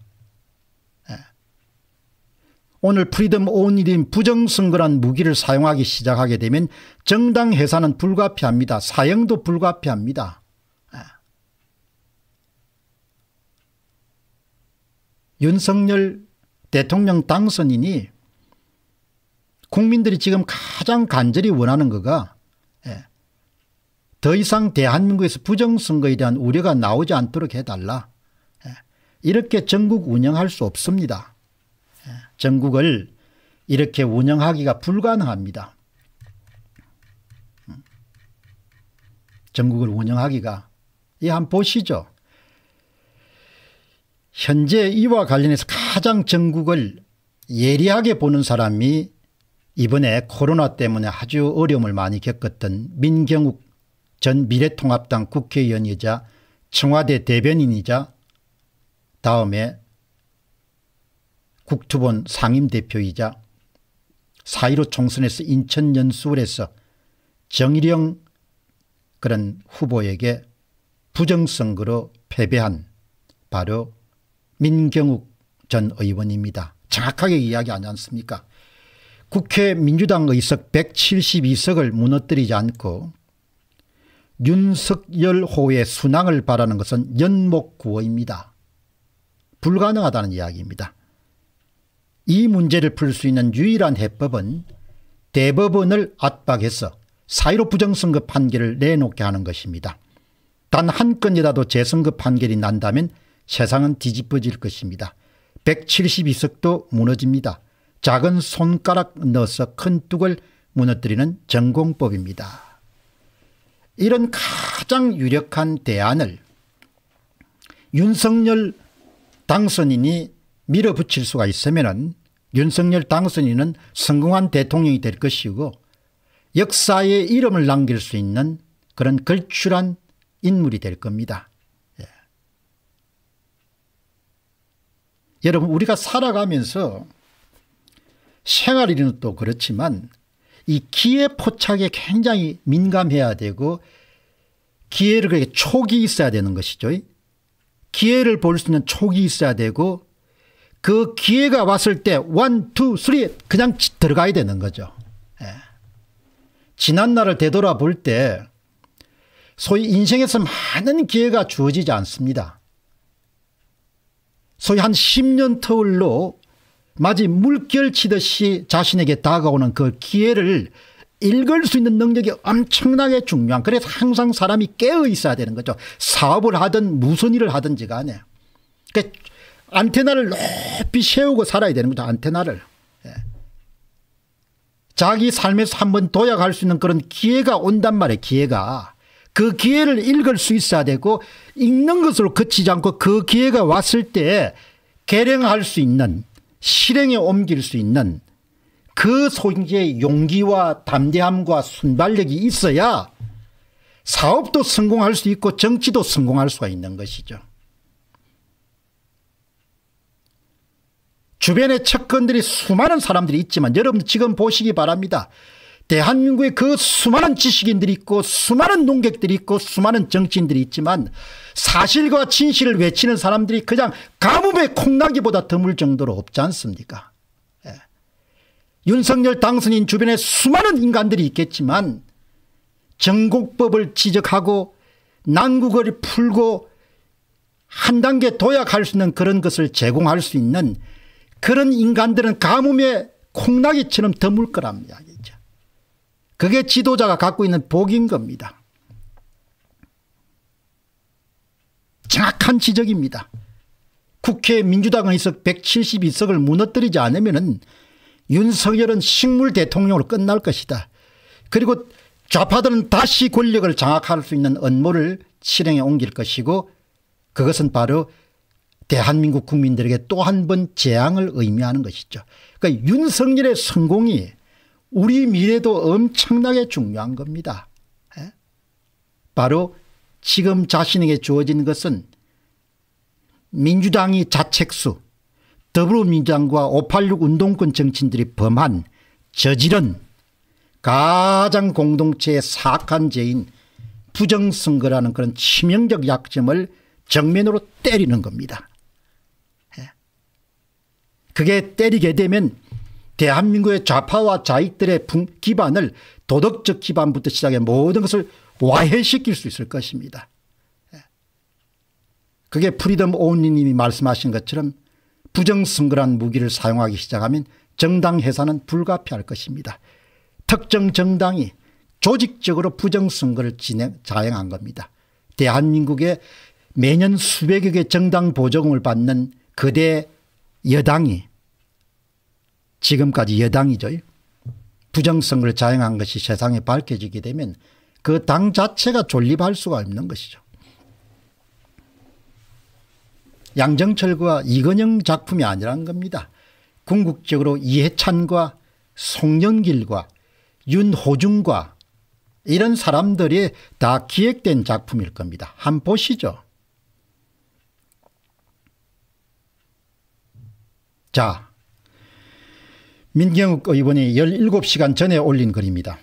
예. 오늘 Freedom 오일인 부정선거란 무기를 사용하기 시작하게 되면 정당 해산은 불가피합니다. 사형도 불가피합니다. 예. 윤석열 대통령 당선인이 국민들이 지금 가장 간절히 원하는 거가 예. 더 이상 대한민국에서 부정선거에 대한 우려가 나오지 않도록 해달라. 예. 이렇게 전국 운영할 수 없습니다. 예. 전국을 이렇게 운영하기가 불가능합니다. 음. 전국을 운영하기가 이 한번 보시죠. 현재 이와 관련해서 가장 전국을 예리하게 보는 사람이 이번에 코로나 때문에 아주 어려움을 많이 겪었던 민경욱 전 미래통합당 국회의원이자 청와대 대변인이자 다음에 국투본 상임대표이자 4.15 총선에서 인천 연수울에서 정일영 그런 후보에게 부정선거로 패배한 바로 민경욱 전 의원입니다. 정확하게 이야기하지 않습니까 국회 민주당 의석 172석을 무너뜨리지 않고 윤석열호의 순항을 바라는 것은 연목구호입니다. 불가능하다는 이야기입니다. 이 문제를 풀 수 있는 유일한 해법은 대법원을 압박해서 사이로 부정선거 판결을 내놓게 하는 것입니다. 단 한 건이라도 재선거 판결이 난다면 세상은 뒤집어질 것입니다. 172석도 무너집니다. 작은 손가락 넣어서 큰 뚝을 무너뜨리는 전공법입니다. 이런 가장 유력한 대안을 윤석열 당선인이 밀어붙일 수가 있으면 윤석열 당선인은 성공한 대통령이 될 것이고 역사에 이름을 남길 수 있는 그런 걸출한 인물이 될 겁니다. 예. 여러분 우리가 살아가면서 생활이는 또 그렇지만 이 기회 포착에 굉장히 민감해야 되고 기회를 그렇게 촉이 있어야 되는 것이죠. 기회를 볼 수 있는 촉이 있어야 되고 그 기회가 왔을 때 one, two, three 그냥 들어가야 되는 거죠. 예. 지난 날을 되돌아볼 때 소위 인생에서 많은 기회가 주어지지 않습니다. 소위 한 10년 터울로 마치 물결치듯이 자신에게 다가오는 그 기회를 읽을 수 있는 능력이 엄청나게 중요한 그래서 항상 사람이 깨어 있어야 되는 거죠. 사업을 하든 무슨 일을 하든지 간에. 그러니까 안테나를 높이 세우고 살아야 되는 거죠. 안테나를. 예. 자기 삶에서 한번 도약할 수 있는 그런 기회가 온단 말이에요. 기회가. 그 기회를 읽을 수 있어야 되고 읽는 것으로 그치지 않고 그 기회가 왔을 때 개량할 수 있는 실행에 옮길 수 있는 그 속에 용기와 담대함과 순발력이 있어야 사업도 성공할 수 있고 정치도 성공할 수가 있는 것이죠. 주변에 측근들이 수많은 사람들이 있지만 여러분 지금 보시기 바랍니다. 대한민국에 그 수많은 지식인들이 있고 수많은 농객들이 있고 수많은 정치인들이 있지만 사실과 진실을 외치는 사람들이 그냥 가뭄에 콩나기보다 드물 정도로 없지 않습니까 예. 윤석열 당선인 주변에 수많은 인간들이 있겠지만 정곡법을 지적하고 난국을 풀고 한 단계 도약할 수 있는 그런 것을 제공할 수 있는 그런 인간들은 가뭄에 콩나기처럼 드물 거란 이야기죠. 그게 지도자가 갖고 있는 복인 겁니다. 정확한 지적입니다. 국회 민주당 의석 172석을 무너뜨리지 않으면 윤석열은 식물 대통령으로 끝날 것이다. 그리고 좌파들은 다시 권력을 장악할 수 있는 업무를 실행에 옮길 것이고 그것은 바로 대한민국 국민들에게 또 한 번 재앙을 의미하는 것이죠. 그러니까 윤석열의 성공이 우리 미래도 엄청나게 중요한 겁니다. 예? 바로 지금 자신에게 주어진 것은 민주당이 자책수 더불어민주당과 586 운동권 정치인들이 범한 저지른 가장 공동체의 사악한 죄인 부정선거라는 그런 치명적 약점을 정면으로 때리는 겁니다. 예. 그게 때리게 되면 대한민국의 좌파와 좌익들의 기반을 도덕적 기반부터 시작해 모든 것을 와해시킬 수 있을 것입니다. 예. 그게 Freedom 오니님이 말씀하신 것처럼 부정선거란 무기를 사용하기 시작하면 정당 해산은 불가피할 것입니다. 특정 정당이 조직적으로 부정선거를 진행, 자행한 겁니다. 대한민국의 매년 수백여 개 정당 보조금을 받는 그대 여당이 지금까지 여당이죠. 부정선거를 자행한 것이 세상에 밝혀지게 되면 그 당 자체가 존립할 수가 없는 것이죠. 양정철과 이건영 작품이 아니란 겁니다. 궁극적으로 이해찬과 송영길과 윤호중과 이런 사람들이 다 기획된 작품일 겁니다. 한 보시죠. 자 민경욱 의원이 17시간 전에 올린 글입니다.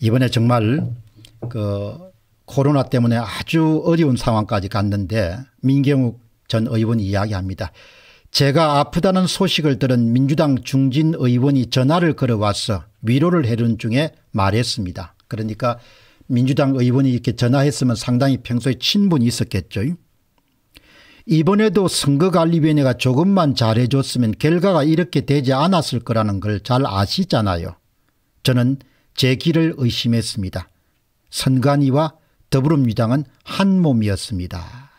이번에 정말 그 코로나 때문에 아주 어려운 상황까지 갔는데 민경욱 전 의원이 이야기합니다. 제가 아프다는 소식을 들은 민주당 중진 의원이 전화를 걸어와서 위로를 해준 중에 말했습니다. 그러니까 민주당 의원이 이렇게 전화했으면 상당히 평소에 친분이 있었겠죠. 이번에도 선거관리위원회가 조금만 잘해줬으면 결과가 이렇게 되지 않았을 거라는 걸 잘 아시잖아요. 저는 제 길을 의심했습니다. 선관위와 더불어민주당은 한 몸이었습니다.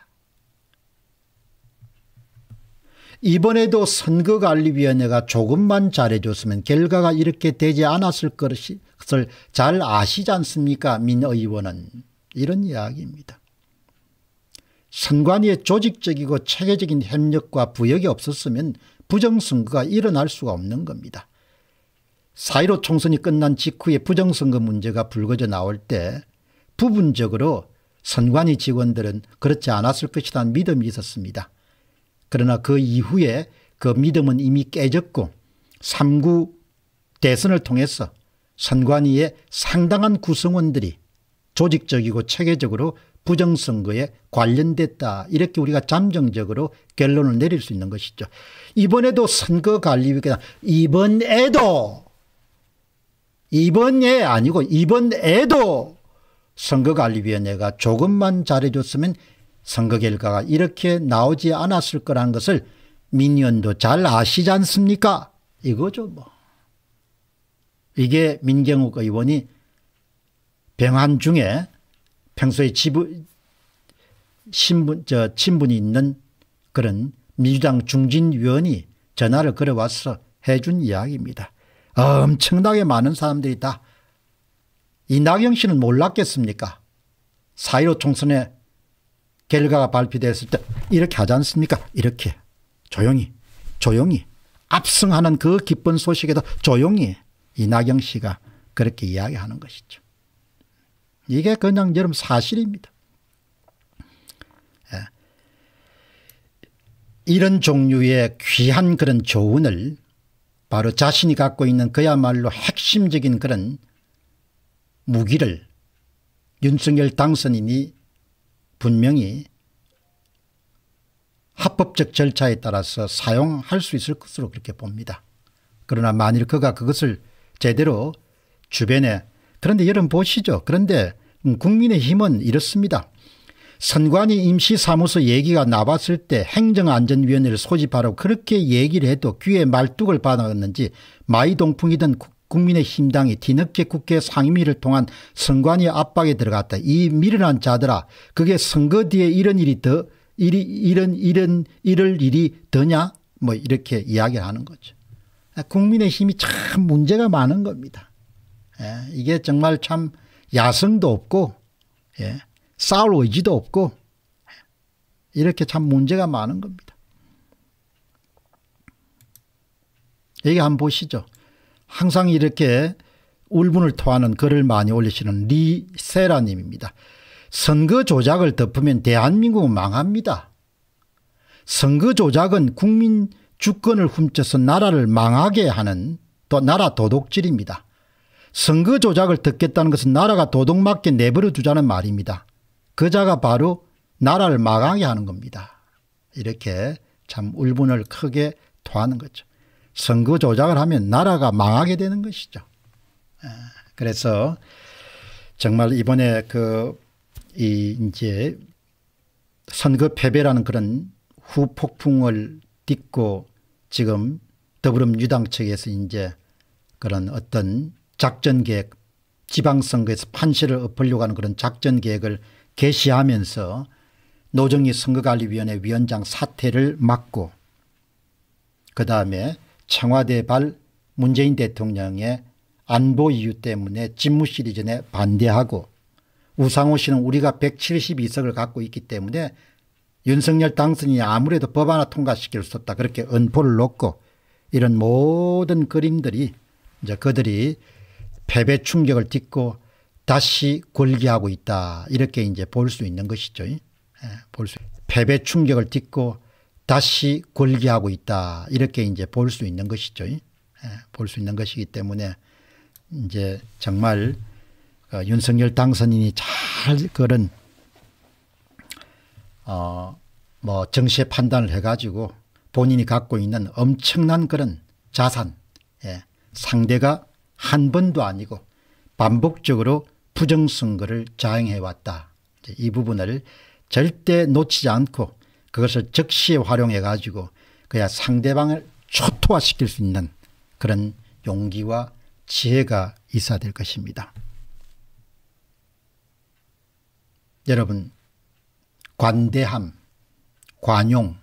이번에도 선거관리위원회가 조금만 잘해줬으면 결과가 이렇게 되지 않았을 것을 잘 아시지 않습니까 민 의원은 이런 이야기입니다. 선관위의 조직적이고 체계적인 협력과 부역이 없었으면 부정선거가 일어날 수가 없는 겁니다. 4.15 총선이 끝난 직후에 부정선거 문제가 불거져 나올 때 부분적으로 선관위 직원들은 그렇지 않았을 것이라는 믿음이 있었습니다. 그러나 그 이후에 그 믿음은 이미 깨졌고 3구 대선을 통해서 선관위의 상당한 구성원들이 조직적이고 체계적으로 부정선거에 관련됐다 이렇게 우리가 잠정적으로 결론을 내릴 수 있는 것이죠. 이번에도 선거관리위가 이번에도 이번에 아니고 이번에도 선거관리위원회가 조금만 잘해줬으면 선거 결과가 이렇게 나오지 않았을 거라는 것을 민의원도 잘 아시지 않습니까 이거죠 뭐. 이게 민경욱 의원이 병환 중에 평소에 지부, 신분, 저, 친분이 있는 그런 민주당 중진위원이 전화를 걸어와서 해준 이야기입니다. 엄청나게 많은 사람들이 다 이낙영 씨는 몰랐겠습니까? 4.15 총선에 결과가 발표됐을 때 이렇게 하지 않습니까? 이렇게 조용히 조용히 압승하는 그 기쁜 소식에도 조용히 이낙영 씨가 그렇게 이야기하는 것이죠. 이게 그냥 여러분 사실입니다. 예. 이런 종류의 귀한 그런 조언을 바로 자신이 갖고 있는 그야말로 핵심적인 그런 무기를 윤석열 당선인이 분명히 합법적 절차에 따라서 사용할 수 있을 것으로 그렇게 봅니다. 그러나 만일 그가 그것을 제대로 주변에 그런데 여러분 보시죠. 그런데 국민의힘은 이렇습니다. 선관위 임시사무소 얘기가 나왔을 때 행정안전위원회를 소집하라고 그렇게 얘기를 해도 귀에 말뚝을 받았는지 마이동풍이든 국민의힘당이 뒤늦게 국회 상임위를 통한 선관위 압박에 들어갔다. 이 미련한 자들아 그게 선거 뒤에 이런 일이 더 일이 이런 이런 이럴 일이 더냐 뭐 이렇게 이야기를 하는 거죠. 국민의힘이 참 문제가 많은 겁니다. 예, 이게 정말 참 야성도 없고 예, 싸울 의지도 없고 이렇게 참 문제가 많은 겁니다. 여기 한번 보시죠. 항상 이렇게 울분을 토하는 글을 많이 올리시는 리세라님입니다. 선거 조작을 덮으면 대한민국은 망합니다. 선거 조작은 국민 주권을 훔쳐서 나라를 망하게 하는 또 나라 도둑질입니다. 선거 조작을 덮겠다는 것은 나라가 도둑맞게 내버려 두자는 말입니다. 그자가 바로 나라를 망하게 하는 겁니다. 이렇게 참 울분을 크게 토하는 거죠. 선거 조작을 하면 나라가 망하게 되는 것이죠. 아, 그래서 정말 이번에 그 이 이제 선거 패배라는 그런 후폭풍을 딛고 지금 더불어민주당 측에서 이제 그런 어떤 작전 계획 지방선거에서 판세를 엎으려고 하는 그런 작전 계획을 개시하면서 노정희 선거관리위원회 위원장 사퇴를 막고 그 다음에 청와대 발 문재인 대통령의 안보 이유 때문에 집무실 이전에 반대하고 우상호 씨는 우리가 172석을 갖고 있기 때문에 윤석열 당선인이 아무래도 법 하나 통과시킬 수 없다. 그렇게 은포를 놓고 이런 모든 그림들이 이제 그들이 패배 충격을 딛고 다시 골기하고 있다. 이렇게 이제 볼 수 있는 것이죠. 예, 볼수 패배 충격을 딛고 다시 골기하고 있다. 이렇게 이제 볼 수 있는 것이죠. 예, 볼수 있는 것이기 때문에 이제 정말 어, 윤석열 당선인이 잘 그런 어 뭐 정시에 판단을 해가지고 본인이 갖고 있는 엄청난 그런 자산 예, 상대가 한 번도 아니고 반복적으로 부정선거를 자행해왔다. 이 부분을 절대 놓치지 않고 그것을 적시에 활용해 가지고 그야 상대방을 초토화시킬 수 있는 그런 용기와 지혜가 있어야 될 것입니다. 여러분 관대함, 관용,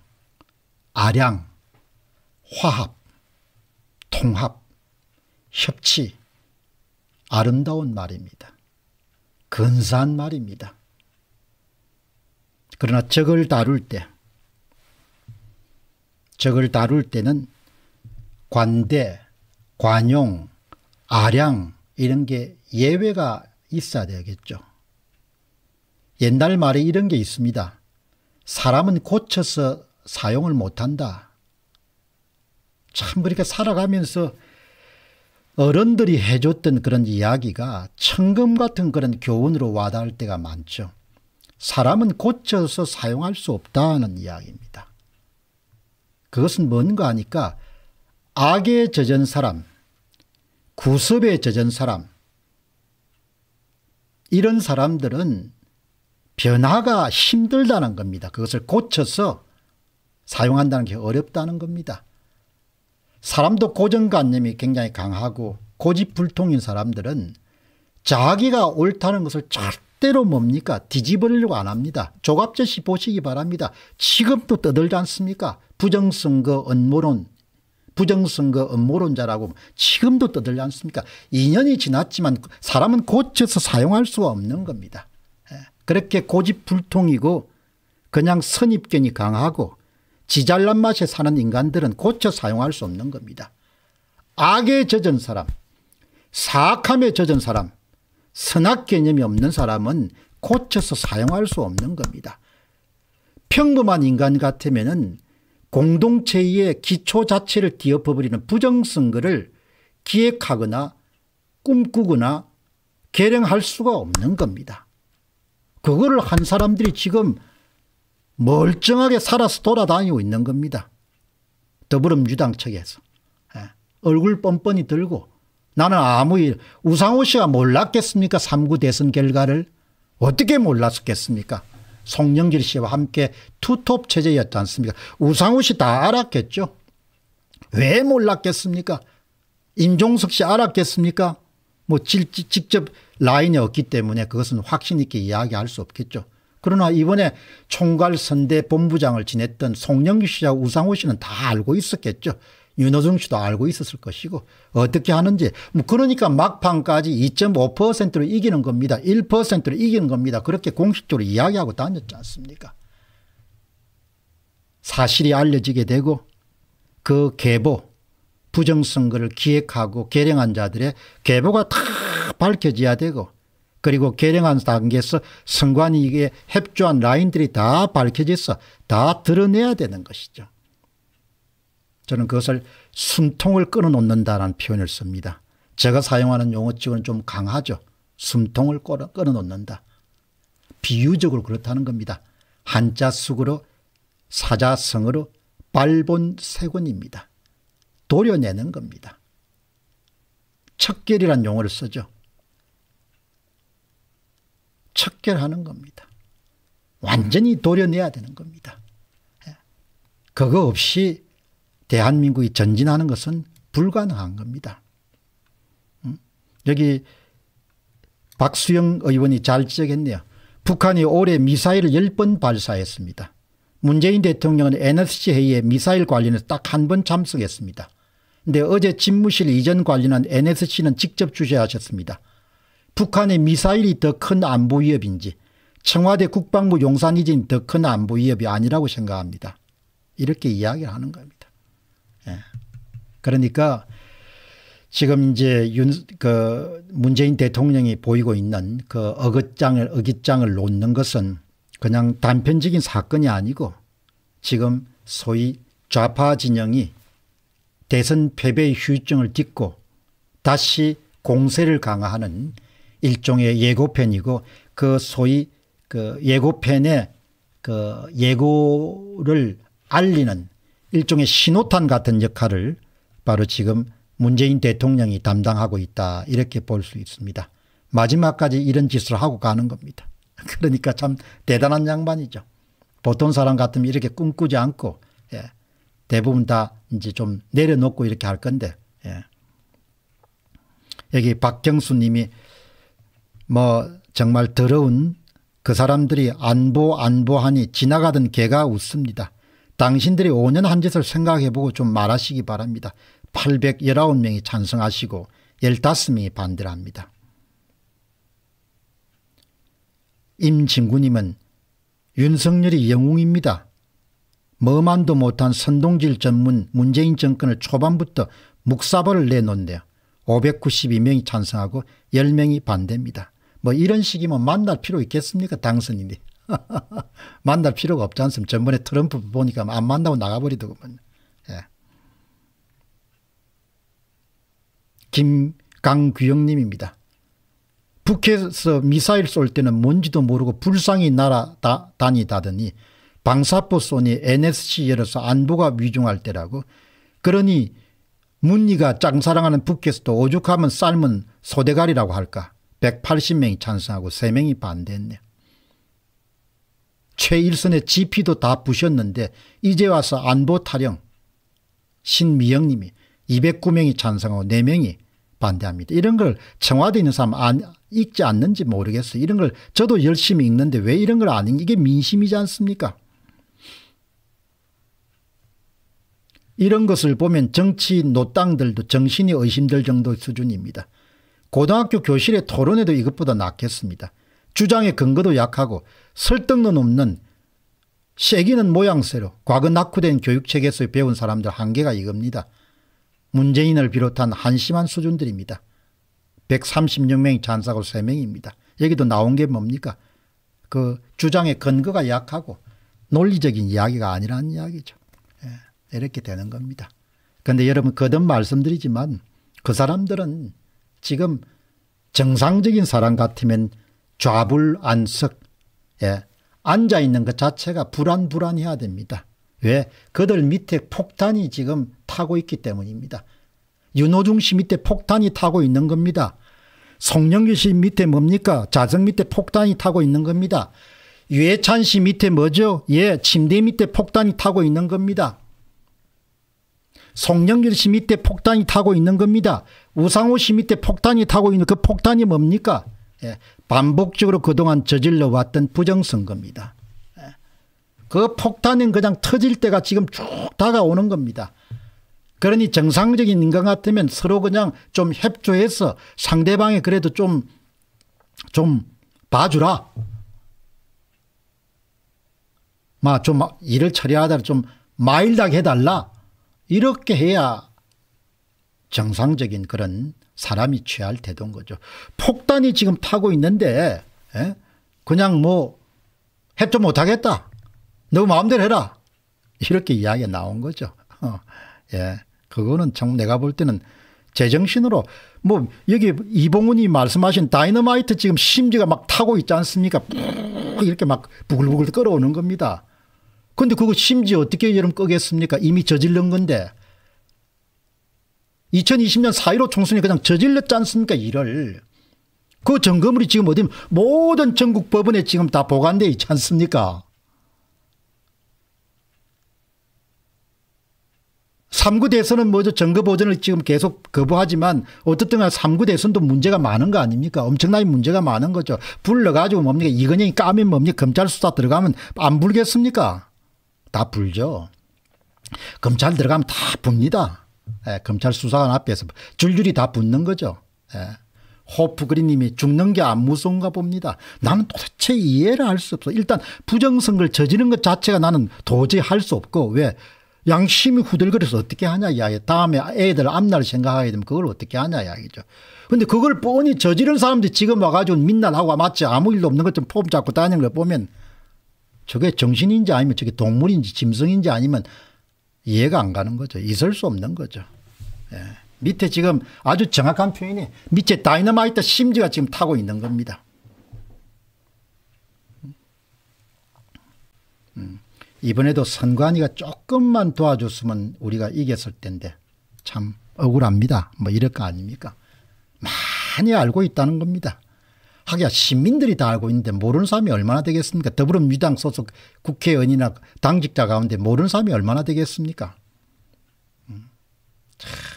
아량, 화합, 통합, 협치 아름다운 말입니다. 근사한 말입니다. 그러나 적을 다룰 때 적을 다룰 때는 관대, 관용, 아량 이런 게 예외가 있어야 되겠죠. 옛날 말에 이런 게 있습니다. 사람은 고쳐서 사용을 못한다. 참 그렇게 살아가면서 어른들이 해줬던 그런 이야기가 천금 같은 그런 교훈으로 와닿을 때가 많죠. 사람은 고쳐서 사용할 수 없다는 이야기입니다. 그것은 뭔가 하니까 악에 젖은 사람, 구습에 젖은 사람 이런 사람들은 변화가 힘들다는 겁니다. 그것을 고쳐서 사용한다는 게 어렵다는 겁니다. 사람도 고정관념이 굉장히 강하고 고집불통인 사람들은 자기가 옳다는 것을 절대로 뭡니까 뒤집으려고 안 합니다. 조갑제시 보시기 바랍니다. 지금도 떠들지 않습니까 부정선거 업무론 부정선거 업무론자라고 지금도 떠들지 않습니까 2년이 지났지만 사람은 고쳐서 사용할 수 없는 겁니다. 예. 그렇게 고집불통이고 그냥 선입견이 강하고 지잘난 맛에 사는 인간들은 고쳐 사용할 수 없는 겁니다. 악에 젖은 사람 사악함에 젖은 사람 선악 개념이 없는 사람은 고쳐서 사용할 수 없는 겁니다. 평범한 인간 같으면 공동체의 기초 자체를 뒤엎어버리는 부정선거를 기획하거나 꿈꾸거나 개량할 수가 없는 겁니다. 그거를 한 사람들이 지금 멀쩡하게 살아서 돌아다니고 있는 겁니다. 더불어민주당 측에서. 예. 얼굴 뻔뻔히 들고 나는 아무 일 우상호 씨가 몰랐겠습니까? 3구 대선 결과를? 어떻게 몰랐겠습니까? 송영길 씨와 함께 투톱 체제였지 않습니까? 우상호 씨 다 알았겠죠? 왜 몰랐겠습니까? 임종석 씨 알았겠습니까? 뭐 직접 라인이 없기 때문에 그것은 확신 있게 이야기할 수 없겠죠 그러나 이번에 총괄선대 본부장을 지냈던 송영규 씨하고 우상호 씨는 다 알고 있었겠죠. 윤호중 씨도 알고 있었을 것이고 어떻게 하는지 뭐 그러니까 막판까지 2.5%로 이기는 겁니다. 1%로 이기는 겁니다. 그렇게 공식적으로 이야기하고 다녔지 않습니까 사실이 알려지게 되고 그 계보 부정선거를 기획하고 개량한 자들의 계보가 다 밝혀져야 되고 그리고 개량한 단계에서 선관위 이게 협조한 라인들이 다 밝혀져서 다 드러내야 되는 것이죠. 저는 그것을 숨통을 끊어놓는다는 표현을 씁니다. 제가 사용하는 용어치고는 좀 강하죠. 숨통을 끊어놓는다. 비유적으로 그렇다는 겁니다. 한자 숙으로 사자성어로 빨본세곤입니다. 도려내는 겁니다. 척결이란 용어를 쓰죠. 척결하는 겁니다. 완전히 도려내야 되는 겁니다. 예. 그거 없이 대한민국이 전진하는 것은 불가능한 겁니다. 음? 여기 박수영 의원이 잘 지적했네요. 북한이 올해 미사일을 10번 발사했습니다. 문재인 대통령은 NSC 회의에 미사일 관련해서 딱 한 번 참석했습니다. 근데 어제 집무실 이전 관련한 NSC는 직접 주재하셨습니다. 북한의 미사일이 더 큰 안보 위협인지 청와대 국방부 용산 이전이 더 큰 안보 위협이 아니라고 생각합니다. 이렇게 이야기를 하는 겁니다. 예. 그러니까 지금 이제 윤, 그 문재인 대통령이 보이고 있는 그 어깃장을, 어깃장을 놓는 것은 그냥 단편적인 사건이 아니고 지금 소위 좌파 진영이 대선 패배의 휴증을 딛고 다시 공세를 강화하는 일종의 예고편이고 그 소위 그 예고편의 그 예고를 알리는 일종의 신호탄 같은 역할을 바로 지금 문재인 대통령이 담당하고 있다 이렇게 볼 수 있습니다. 마지막까지 이런 짓을 하고 가는 겁니다. 그러니까 참 대단한 양반이죠. 보통 사람 같으면 이렇게 꿈꾸지 않고 예. 대부분 다 이제 좀 내려놓고 이렇게 할 건데 예. 여기 박경수 님이 뭐 정말 더러운 그 사람들이 안보 안보하니 지나가던 개가 웃습니다. 당신들이 5년 한 짓을 생각해보고 좀 말하시기 바랍니다. 819명이 찬성하시고 15명이 반대를 합니다. 임진구님은 윤석열이 영웅입니다. 뭐만도 못한 선동질 전문 문재인 정권을 초반부터 묵사발을 내놓는데요. 592명이 찬성하고 10명이 반대입니다. 뭐 이런 식이면 만날 필요 있겠습니까 당선인이. 만날 필요가 없지 않습니까 전번에 트럼프 보니까 안 만나고 나가버리더구먼. 예. 김강규영님입니다. 북해에서 미사일 쏠 때는 뭔지도 모르고 불상이 날아다니다더니 방사포 쏘니 NSC 열어서 안보가 위중할 때라고 그러니 문니가 짱사랑하는 북해에서도 오죽하면 삶은 소대가리라고 할까 180명이 찬성하고 3명이 반대했네요. 최일선의 GP도 다 부셨는데 이제 와서 안보 타령 신미영님이 209명이 찬성하고 4명이 반대합니다. 이런 걸 청와대에 있는 사람 안, 읽지 않는지 모르겠어요. 이런 걸 저도 열심히 읽는데 왜 이런 걸 안 읽는 이게 민심이지 않습니까? 이런 것을 보면 정치 노땅들도 정신이 의심될 정도의 수준입니다. 고등학교 교실의 토론에도 이것보다 낫겠습니다. 주장의 근거도 약하고 설득는 없는 세기는 모양새로 과거 낙후된 교육체계에서 배운 사람들 한계가 이겁니다. 문재인을 비롯한 한심한 수준들입니다. 136명이 찬사고 3명입니다. 여기도 나온 게 뭡니까? 그 주장의 근거가 약하고 논리적인 이야기가 아니라는 이야기죠. 예, 이렇게 되는 겁니다. 그런데 여러분 거듭 말씀드리지만 그 사람들은 지금 정상적인 사람 같으면 좌불안석 예, 앉아있는 것 자체가 불안불안해야 됩니다. 왜? 그들 밑에 폭탄이 지금 타고 있기 때문입니다. 윤호중 씨 밑에 폭탄이 타고 있는 겁니다. 송영규 씨 밑에 뭡니까? 자성 밑에 폭탄이 타고 있는 겁니다. 유해찬 씨 밑에 뭐죠? 예, 침대 밑에 폭탄이 타고 있는 겁니다. 송영길 씨 밑에 폭탄이 타고 있는 겁니다. 우상호 씨 밑에 폭탄이 타고 있는 그 폭탄이 뭡니까? 예, 반복적으로 그동안 저질러 왔던 부정선거입니다. 예, 그 폭탄은 그냥 터질 때가 지금 쭉 다가오는 겁니다. 그러니 정상적인 인간 같으면 서로 그냥 좀 협조해서 상대방이 그래도 좀, 좀 봐주라. 막좀 일을 처리하다 좀 마일드하게 해달라. 이렇게 해야 정상적인 그런 사람이 취할 태도인 거죠. 폭탄이 지금 타고 있는데 예? 그냥 뭐 협조 못하겠다. 너 마음대로 해라. 이렇게 이야기가 나온 거죠. 어, 예. 그거는 참 내가 볼 때는 제정신으로 뭐 여기 이봉훈이 말씀하신 다이너마이트 지금 심지가 막 타고 있지 않습니까? 이렇게 막 부글부글 끓어오는 겁니다. 근데 그거 심지 어떻게 여러분 끄겠습니까? 이미 저질른 건데. 2020년 4.15 총선이 그냥 저질렀지 않습니까? 일을. 그 점검물이 지금 어디 모든 전국 법원에 지금 다 보관되어 있지 않습니까? 3구 대선은 뭐죠? 정거 보전을 지금 계속 거부하지만 어떻든 3구 대선도 문제가 많은 거 아닙니까? 엄청나게 문제가 많은 거죠. 불러가지고 뭡니까? 이건영이 까면 뭡니까? 검찰 수사 들어가면 안 불겠습니까 다 불죠 검찰 들어가면 다 붑니다 예, 검찰 수사관 앞에서 줄줄이 다 붙는 거죠 예. 호프 그리님이 죽는 게 안 무서운가 봅니다. 나는 도대체 이해를 할 수 없어. 일단 부정선거를 저지른 것 자체가 나는 도저히 할 수 없고 왜 양심이 후들거려서 어떻게 하냐 이야기. 다음에 애들 앞날 생각하게 되면 그걸 어떻게 하냐 이야기죠. 근데 그걸 뻔히 저지른 사람들이 지금 와가지고 민낯하고 마치 아무 일도 없는 것처럼 폼 잡고 다니는 걸 보면 저게 정신인지 아니면 저게 동물인지 짐승인지 아니면 이해가 안 가는 거죠. 있을 수 없는 거죠. 예. 밑에 지금 아주 정확한 표현이 밑에 다이너마이트 심지가 지금 타고 있는 겁니다. 음. 이번에도 선관위가 조금만 도와줬으면 우리가 이겼을 텐데 참 억울합니다. 뭐 이럴 거 아닙니까 많이 알고 있다는 겁니다. 하기야 시민들이 다 알고 있는데 모르는 사람이 얼마나 되겠습니까 더불어민주당 소속 국회의원이나 당직자 가운데 모르는 사람이 얼마나 되겠습니까 음.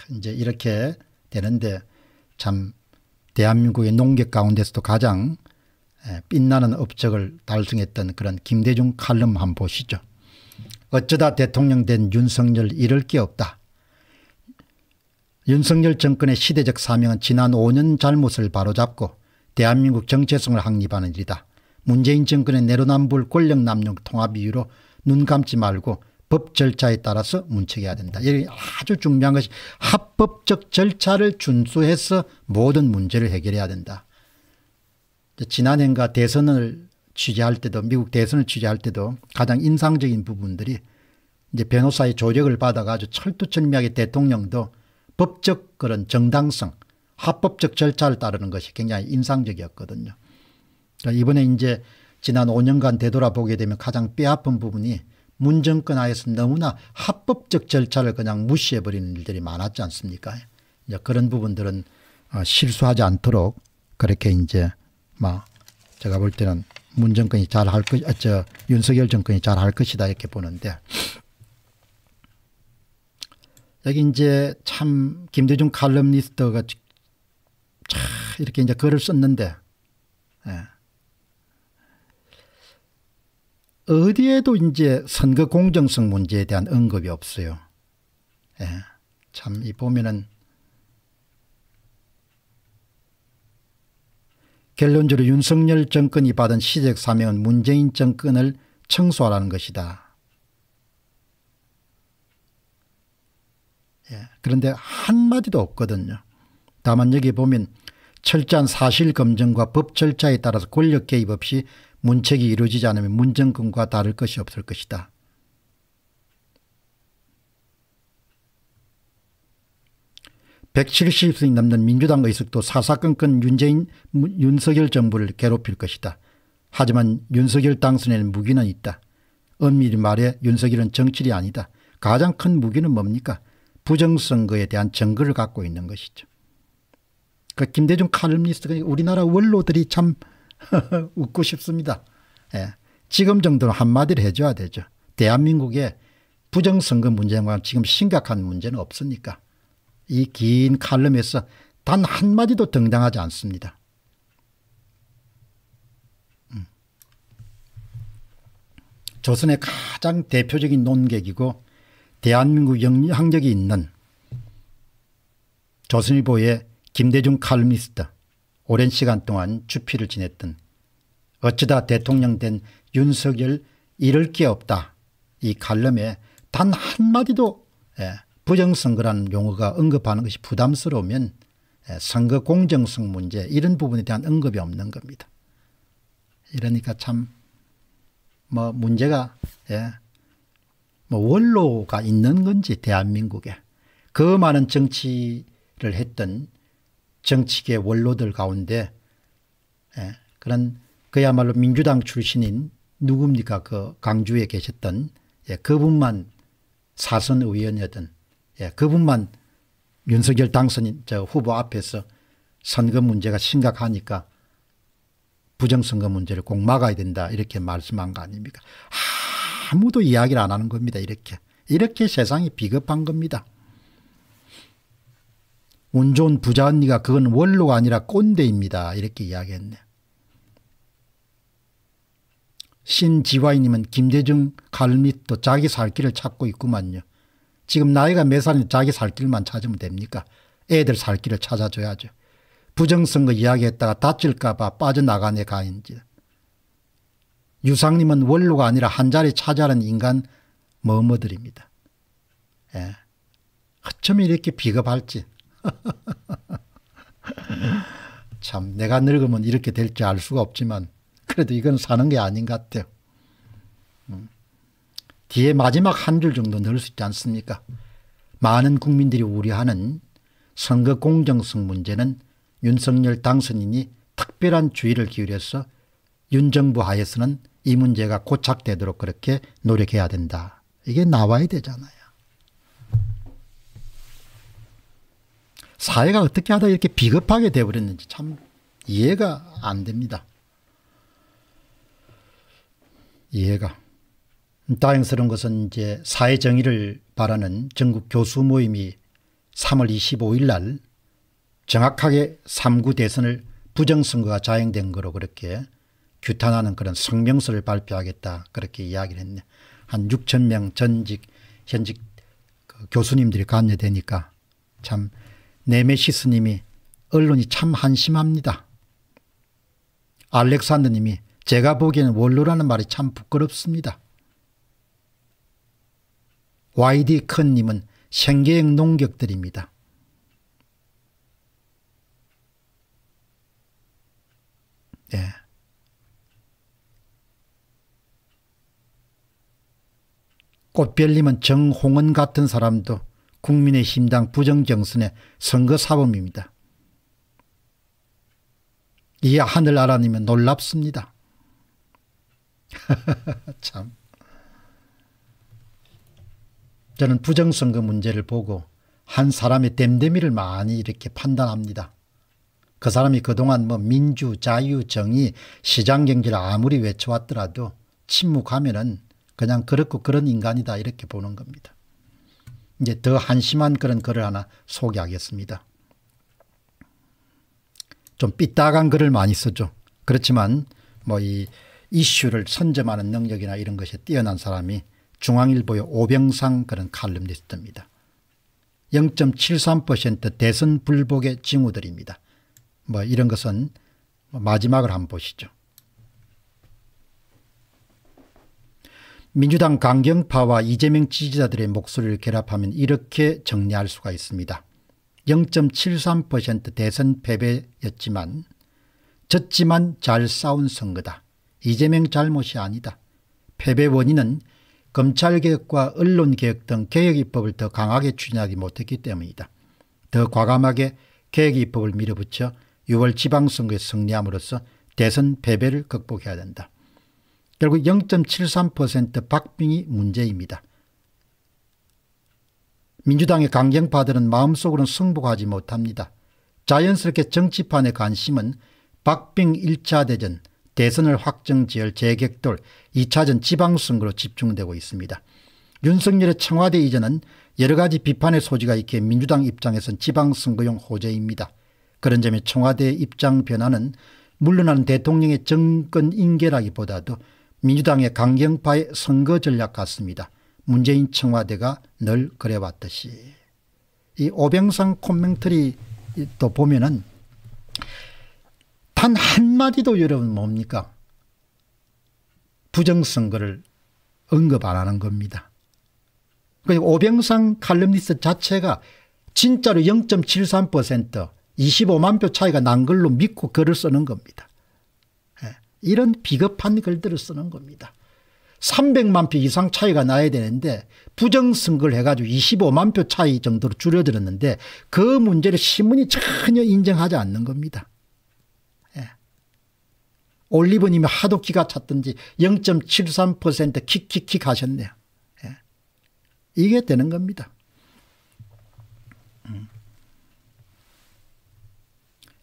이제 이렇게 되는데 참 대한민국의 농객 가운데서도 가장 빛나는 업적을 달성했던 그런 김대중 칼럼 한번 보시죠. 어쩌다 대통령 된 윤석열 이럴 게 없다. 윤석열 정권의 시대적 사명은 지난 5년 잘못을 바로잡고 대한민국 정체성을 확립하는 일이다. 문재인 정권의 내로남불 권력 남용 통합 이유로 눈 감지 말고 법 절차에 따라서 문책해야 된다. 여기 아주 중요한 것이 합법적 절차를 준수해서 모든 문제를 해결해야 된다. 지난해인가 대선을 취재할 때도 미국 대선을 취재할 때도 가장 인상적인 부분들이 이제 변호사의 조력을 받아가지고 철두철미하게 대통령도 법적 그런 정당성 합법적 절차를 따르는 것이 굉장히 인상적이었거든요. 그러니까 이번에 이제 지난 5년간 되돌아보게 되면 가장 뼈아픈 부분이 문정권 하에서 너무나 합법적 절차를 그냥 무시해버리는 일들이 많았지 않습니까 이제 그런 부분들은 어, 실수하지 않도록 그렇게 이제 막 제가 볼 때는 문정권이 잘 할 것, 아, 저 윤석열 정권이 잘 할 것이다 이렇게 보는데 여기 이제 참 김대중 칼럼니스트가 참 이렇게 이제 글을 썼는데 예. 어디에도 이제 선거 공정성 문제에 대한 언급이 없어요. 예. 참, 이 보면은 결론적으로 윤석열 정권이 받은 시적 사명은 문재인 정권을 청소하라는 것이다. 예. 그런데 한마디도 없거든요. 다만 여기 보면 철저한 사실 검증과 법 절차에 따라서 권력 개입 없이 문책이 이루어지지 않으면 문정권과 다를 것이 없을 것이다. (170이) 넘는 민주당 의석도 사사건건 윤재인 윤석열 정부를 괴롭힐 것이다. 하지만 윤석열 당선에는 무기는 있다. 엄밀히 말해 윤석열은 정치이 아니다. 가장 큰 무기는 뭡니까 부정선거에 대한 증거를 갖고 있는 것이죠. 그 김대중 칼럼니스트가 우리나라 원로들이 참 웃고 싶습니다. 예. 지금 정도는 한마디를 해줘야 되죠. 대한민국의 부정선거 문제와 지금 심각한 문제는 없으니까 이 긴 칼럼에서 단 한마디도 등장하지 않습니다. 음. 조선의 가장 대표적인 논객이고 대한민국 영향력이 있는 조선일보의 김대중 칼럼니스트 오랜 시간 동안 주피를 지냈던 어쩌다 대통령 된 윤석열 이럴 게 없다. 이 칼럼에 단 한마디도 예, 부정선거라는 용어가 언급하는 것이 부담스러우면 예, 선거 공정성 문제 이런 부분에 대한 언급이 없는 겁니다. 이러니까 참 뭐 문제가 예, 뭐 원로가 있는 건지 대한민국에 그 많은 정치를 했던 정치계 원로들 가운데 예, 그런 그야말로 민주당 출신인 누굽니까? 그 강주에 계셨던 예, 그분만 사선 의원이었던 예, 그분만 윤석열 당선인 저 후보 앞에서 선거 문제가 심각하니까 부정선거 문제를 꼭 막아야 된다 이렇게 말씀한 거 아닙니까? 아무도 이야기를 안 하는 겁니다 이렇게. 이렇게 세상이 비겁한 겁니다 운 좋은 부자 언니가 그건 원로가 아니라 꼰대입니다 이렇게 이야기했네 신지화이님은 김대중 칼밑도 자기 살 길을 찾고 있구만요 지금 나이가 몇 살인데 자기 살 길만 찾으면 됩니까 애들 살 길을 찾아줘야죠 부정선거 이야기했다가 다칠까 봐 빠져나가네 가인지. 유상님은 원로가 아니라 한 자리 차지하는 인간 머머들입니다. 예. 어쩜 이렇게 비겁할지. 참 내가 늙으면 이렇게 될지 알 수가 없지만 그래도 이건 사는 게 아닌 것 같아요. 음. 뒤에 마지막 한 줄 정도 넣을 수 있지 않습니까 많은 국민들이 우려하는 선거 공정성 문제는 윤석열 당선인이 특별한 주의를 기울여서 윤 정부 하에서는 이 문제가 고착되도록 그렇게 노력해야 된다. 이게 나와야 되잖아요. 사회가 어떻게 하다 이렇게 비겁하게 되어버렸는지 참 이해가 안 됩니다. 이해가. 다행스러운 것은 이제 사회 정의를 바라는 전국 교수 모임이 3월 25일 날 정확하게 3구 대선을 부정선거가 자행된 거로 그렇게 규탄하는 그런 성명서를 발표하겠다 그렇게 이야기를 했네. 한 6천 명 전직 현직 그 교수님들이 관여되니까 참 네메시스님이 언론이 참 한심합니다. 알렉산더님이 제가 보기에는 원로라는 말이 참 부끄럽습니다. YD 큰님은 생계형 농격들입니다. 예. 꽃별님은 정홍은 같은 사람도 국민의힘당 부정정선의 선거사범입니다. 이 하늘나라님은 놀랍습니다. 참. 저는 부정선거 문제를 보고 한 사람의 댐댐이를 많이 이렇게 판단합니다. 그 사람이 그동안 뭐 민주, 자유, 정의, 시장경제를 아무리 외쳐왔더라도 침묵하면은 그냥 그렇고 그런 인간이다 이렇게 보는 겁니다. 이제 더 한심한 그런 글을 하나 소개하겠습니다. 좀 삐딱한 글을 많이 쓰죠. 그렇지만 뭐 이 이슈를 선점하는 능력이나 이런 것에 뛰어난 사람이 중앙일보의 오병상 그런 칼럼니스트입니다. 0.73% 대선 불복의 징후들입니다. 뭐 이런 것은 마지막을 한번 보시죠. 민주당 강경파와 이재명 지지자들의 목소리를 결합하면 이렇게 정리할 수가 있습니다. 0.73% 대선 패배였지만 졌지만 잘 싸운 선거다. 이재명 잘못이 아니다. 패배 원인은 검찰개혁과 언론개혁 등 개혁입법을 더 강하게 추진하지 못했기 때문이다. 더 과감하게 개혁입법을 밀어붙여 6월 지방선거에 승리함으로써 대선 패배를 극복해야 된다. 결국 0.73% 박빙이 문제입니다. 민주당의 강경파들은 마음속으로는 승복하지 못합니다. 자연스럽게 정치판의 관심은 박빙 1차 대전, 대선을 확정지을 재격돌 2차전 지방선거로 집중되고 있습니다. 윤석열의 청와대 이전은 여러 가지 비판의 소지가 있기에 민주당 입장에선 지방선거용 호재입니다. 그런 점에 청와대의 입장 변화는 물러나는 대통령의 정권 인계라기보다도 민주당의 강경파의 선거 전략 같습니다. 문재인 청와대가 늘 그래왔듯이. 이 오병상 코멘터리 또 보면은 단 한마디도 여러분 뭡니까? 부정선거를 언급 안 하는 겁니다. 그리고 오병상 칼럼니스트 자체가 진짜로 0.73% 25만 표 차이가 난 걸로 믿고 글을 쓰는 겁니다. 예, 이런 비겁한 글들을 쓰는 겁니다. 300만 표 이상 차이가 나야 되는데 부정선거를 해가지고 25만 표 차이 정도로 줄여들었는데 그 문제를 신문이 전혀 인정하지 않는 겁니다. 예. 올리브님이 하도 기가 찼던지 0.73% 킥킥킥 하셨네요. 예. 이게 되는 겁니다.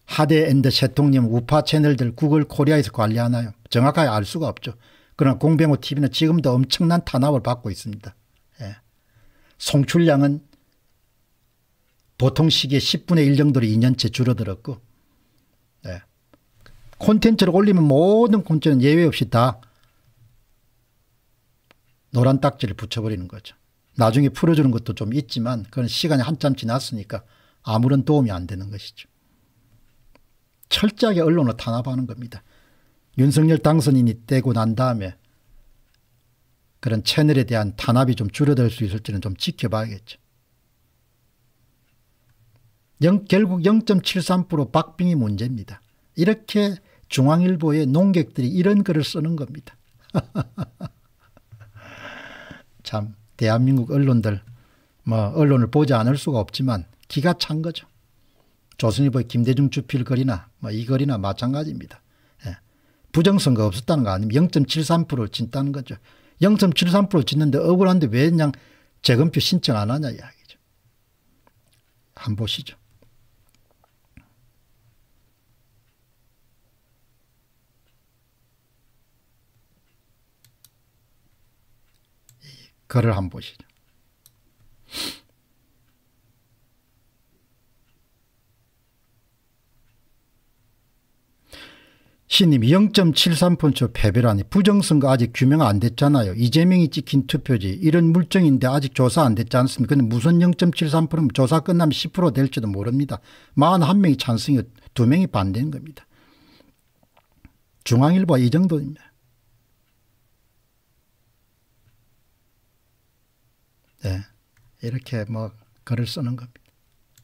하대 앤드 세통님 우파 채널들 구글 코리아에서 관리하나요? 정확하게 알 수가 없죠. 그러나 공병호 TV는 지금도 엄청난 탄압을 받고 있습니다. 예. 송출량은 보통 시기에 10분의 1 정도로 2년째 줄어들었고 예. 콘텐츠를 올리면 모든 콘텐츠는 예외 없이 다 노란 딱지를 붙여버리는 거죠. 나중에 풀어주는 것도 좀 있지만 그건 시간이 한참 지났으니까 아무런 도움이 안 되는 것이죠. 철저하게 언론을 탄압하는 겁니다. 윤석열 당선인이 되고 난 다음에 그런 채널에 대한 탄압이 좀 줄어들 수 있을지는 좀 지켜봐야겠죠. 영, 결국 0.73% 박빙이 문제입니다. 이렇게 중앙일보의 농객들이 이런 글을 쓰는 겁니다. 참 대한민국 언론들 뭐 언론을 보지 않을 수가 없지만 기가 찬 거죠. 조선일보의 김대중 주필 글이나 뭐이 글이나 마찬가지입니다. 예. 부정선거 없었다는 거 아니면 0.73%를 진다는 거죠. 0.73% 짓는데 억울한데 왜 그냥 재검표 신청 안 하냐 이야기죠. 한번 보시죠. 글을 한번 보시죠. 신님 0.73% 패배라니 부정선거 아직 규명 안 됐잖아요. 이재명이 찍힌 투표지 이런 물정인데 아직 조사 안 됐지 않습니까? 무슨 0.73%면 조사 끝나면 10% 될지도 모릅니다. 41명이 찬성이 2명이 반대인 겁니다. 중앙일보 이 정도입니다. 네. 이렇게 뭐 글을 쓰는 겁니다.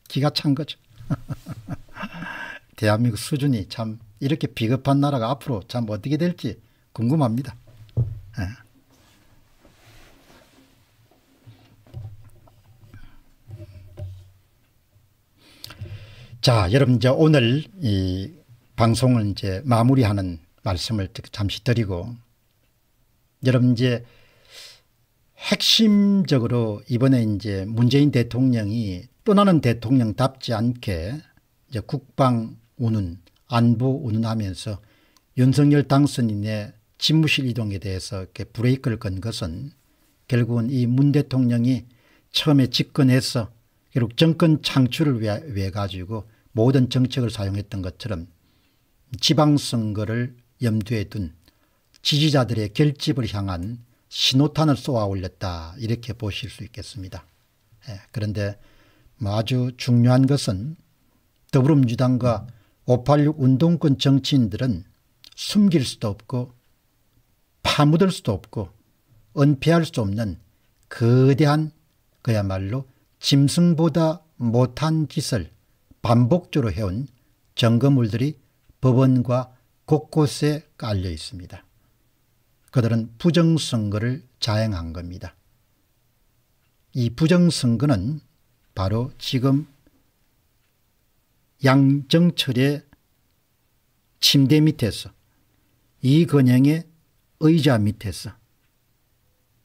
기가 찬 거죠. 대한민국 수준이 참 이렇게 비겁한 나라가 앞으로 참 어떻게 될지 궁금합니다. 네. 자, 여러분 이제 오늘 이 방송을 이제 마무리하는 말씀을 잠시 드리고 여러분 이제 핵심적으로 이번에 이제 문재인 대통령이 떠나는 대통령답지 않게 이제 국방 운운, 안보 운운하면서 윤석열 당선인의 집무실 이동에 대해서 이렇게 브레이크를 건 것은 결국은 이 문 대통령이 처음에 집권해서 결국 정권 창출을 위해, 위해 가지고 모든 정책을 사용했던 것처럼 지방선거를 염두에 둔 지지자들의 결집을 향한 신호탄을 쏘아 올렸다 이렇게 보실 수 있겠습니다. 예, 그런데 뭐 아주 중요한 것은 더불어민주당과 586 운동권 정치인들은 숨길 수도 없고 파묻을 수도 없고 은폐할 수 없는 거대한 그야말로 짐승보다 못한 짓을 반복적으로 해온 점거물들이 법원과 곳곳에 깔려 있습니다. 그들은 부정선거를 자행한 겁니다. 이 부정선거는 바로 지금 양정철의 침대 밑에서 이낙연의 의자 밑에서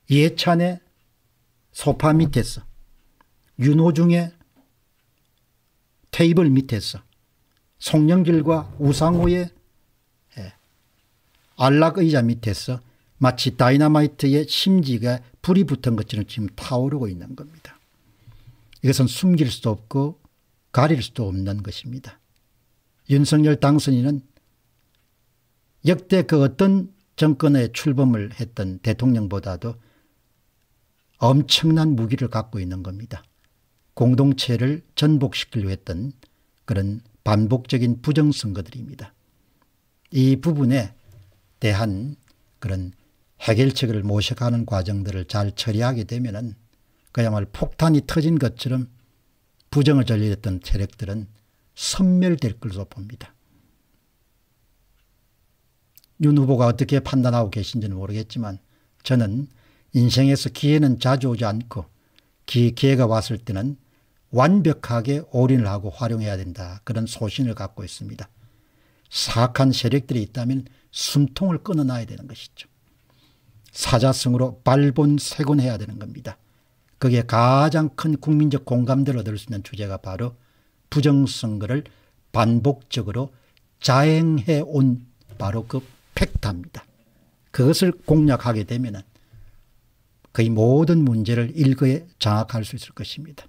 이해찬의 소파 밑에서 윤호중의 테이블 밑에서 송영길과 우상호의 예, 안락의자 밑에서 마치 다이나마이트의 심지가 불이 붙은 것처럼 지금 타오르고 있는 겁니다. 이것은 숨길 수도 없고 가릴 수도 없는 것입니다. 윤석열 당선인은 역대 그 어떤 정권에 출범을 했던 대통령보다도 엄청난 무기를 갖고 있는 겁니다. 공동체를 전복시키려 했던 그런 반복적인 부정선거들입니다. 이 부분에 대한 그런 해결책을 모셔가는 과정들을 잘 처리하게 되면 그야말로 폭탄이 터진 것처럼 부정을 전리했던 세력들은 섬멸될 것으로 봅니다. 윤 후보가 어떻게 판단하고 계신지는 모르겠지만 저는 인생에서 기회는 자주 오지 않고 기, 기회가 왔을 때는 완벽하게 올인을 하고 활용해야 된다. 그런 소신을 갖고 있습니다. 사악한 세력들이 있다면 숨통을 끊어놔야 되는 것이죠. 사자성으로 발본세곤해야 되는 겁니다. 그게 가장 큰 국민적 공감대를 얻을 수 있는 주제가 바로 부정선거를 반복적으로 자행해 온 바로 그 팩트입니다. 그것을 공략하게 되면 거의 모든 문제를 일거에 장악할 수 있을 것입니다.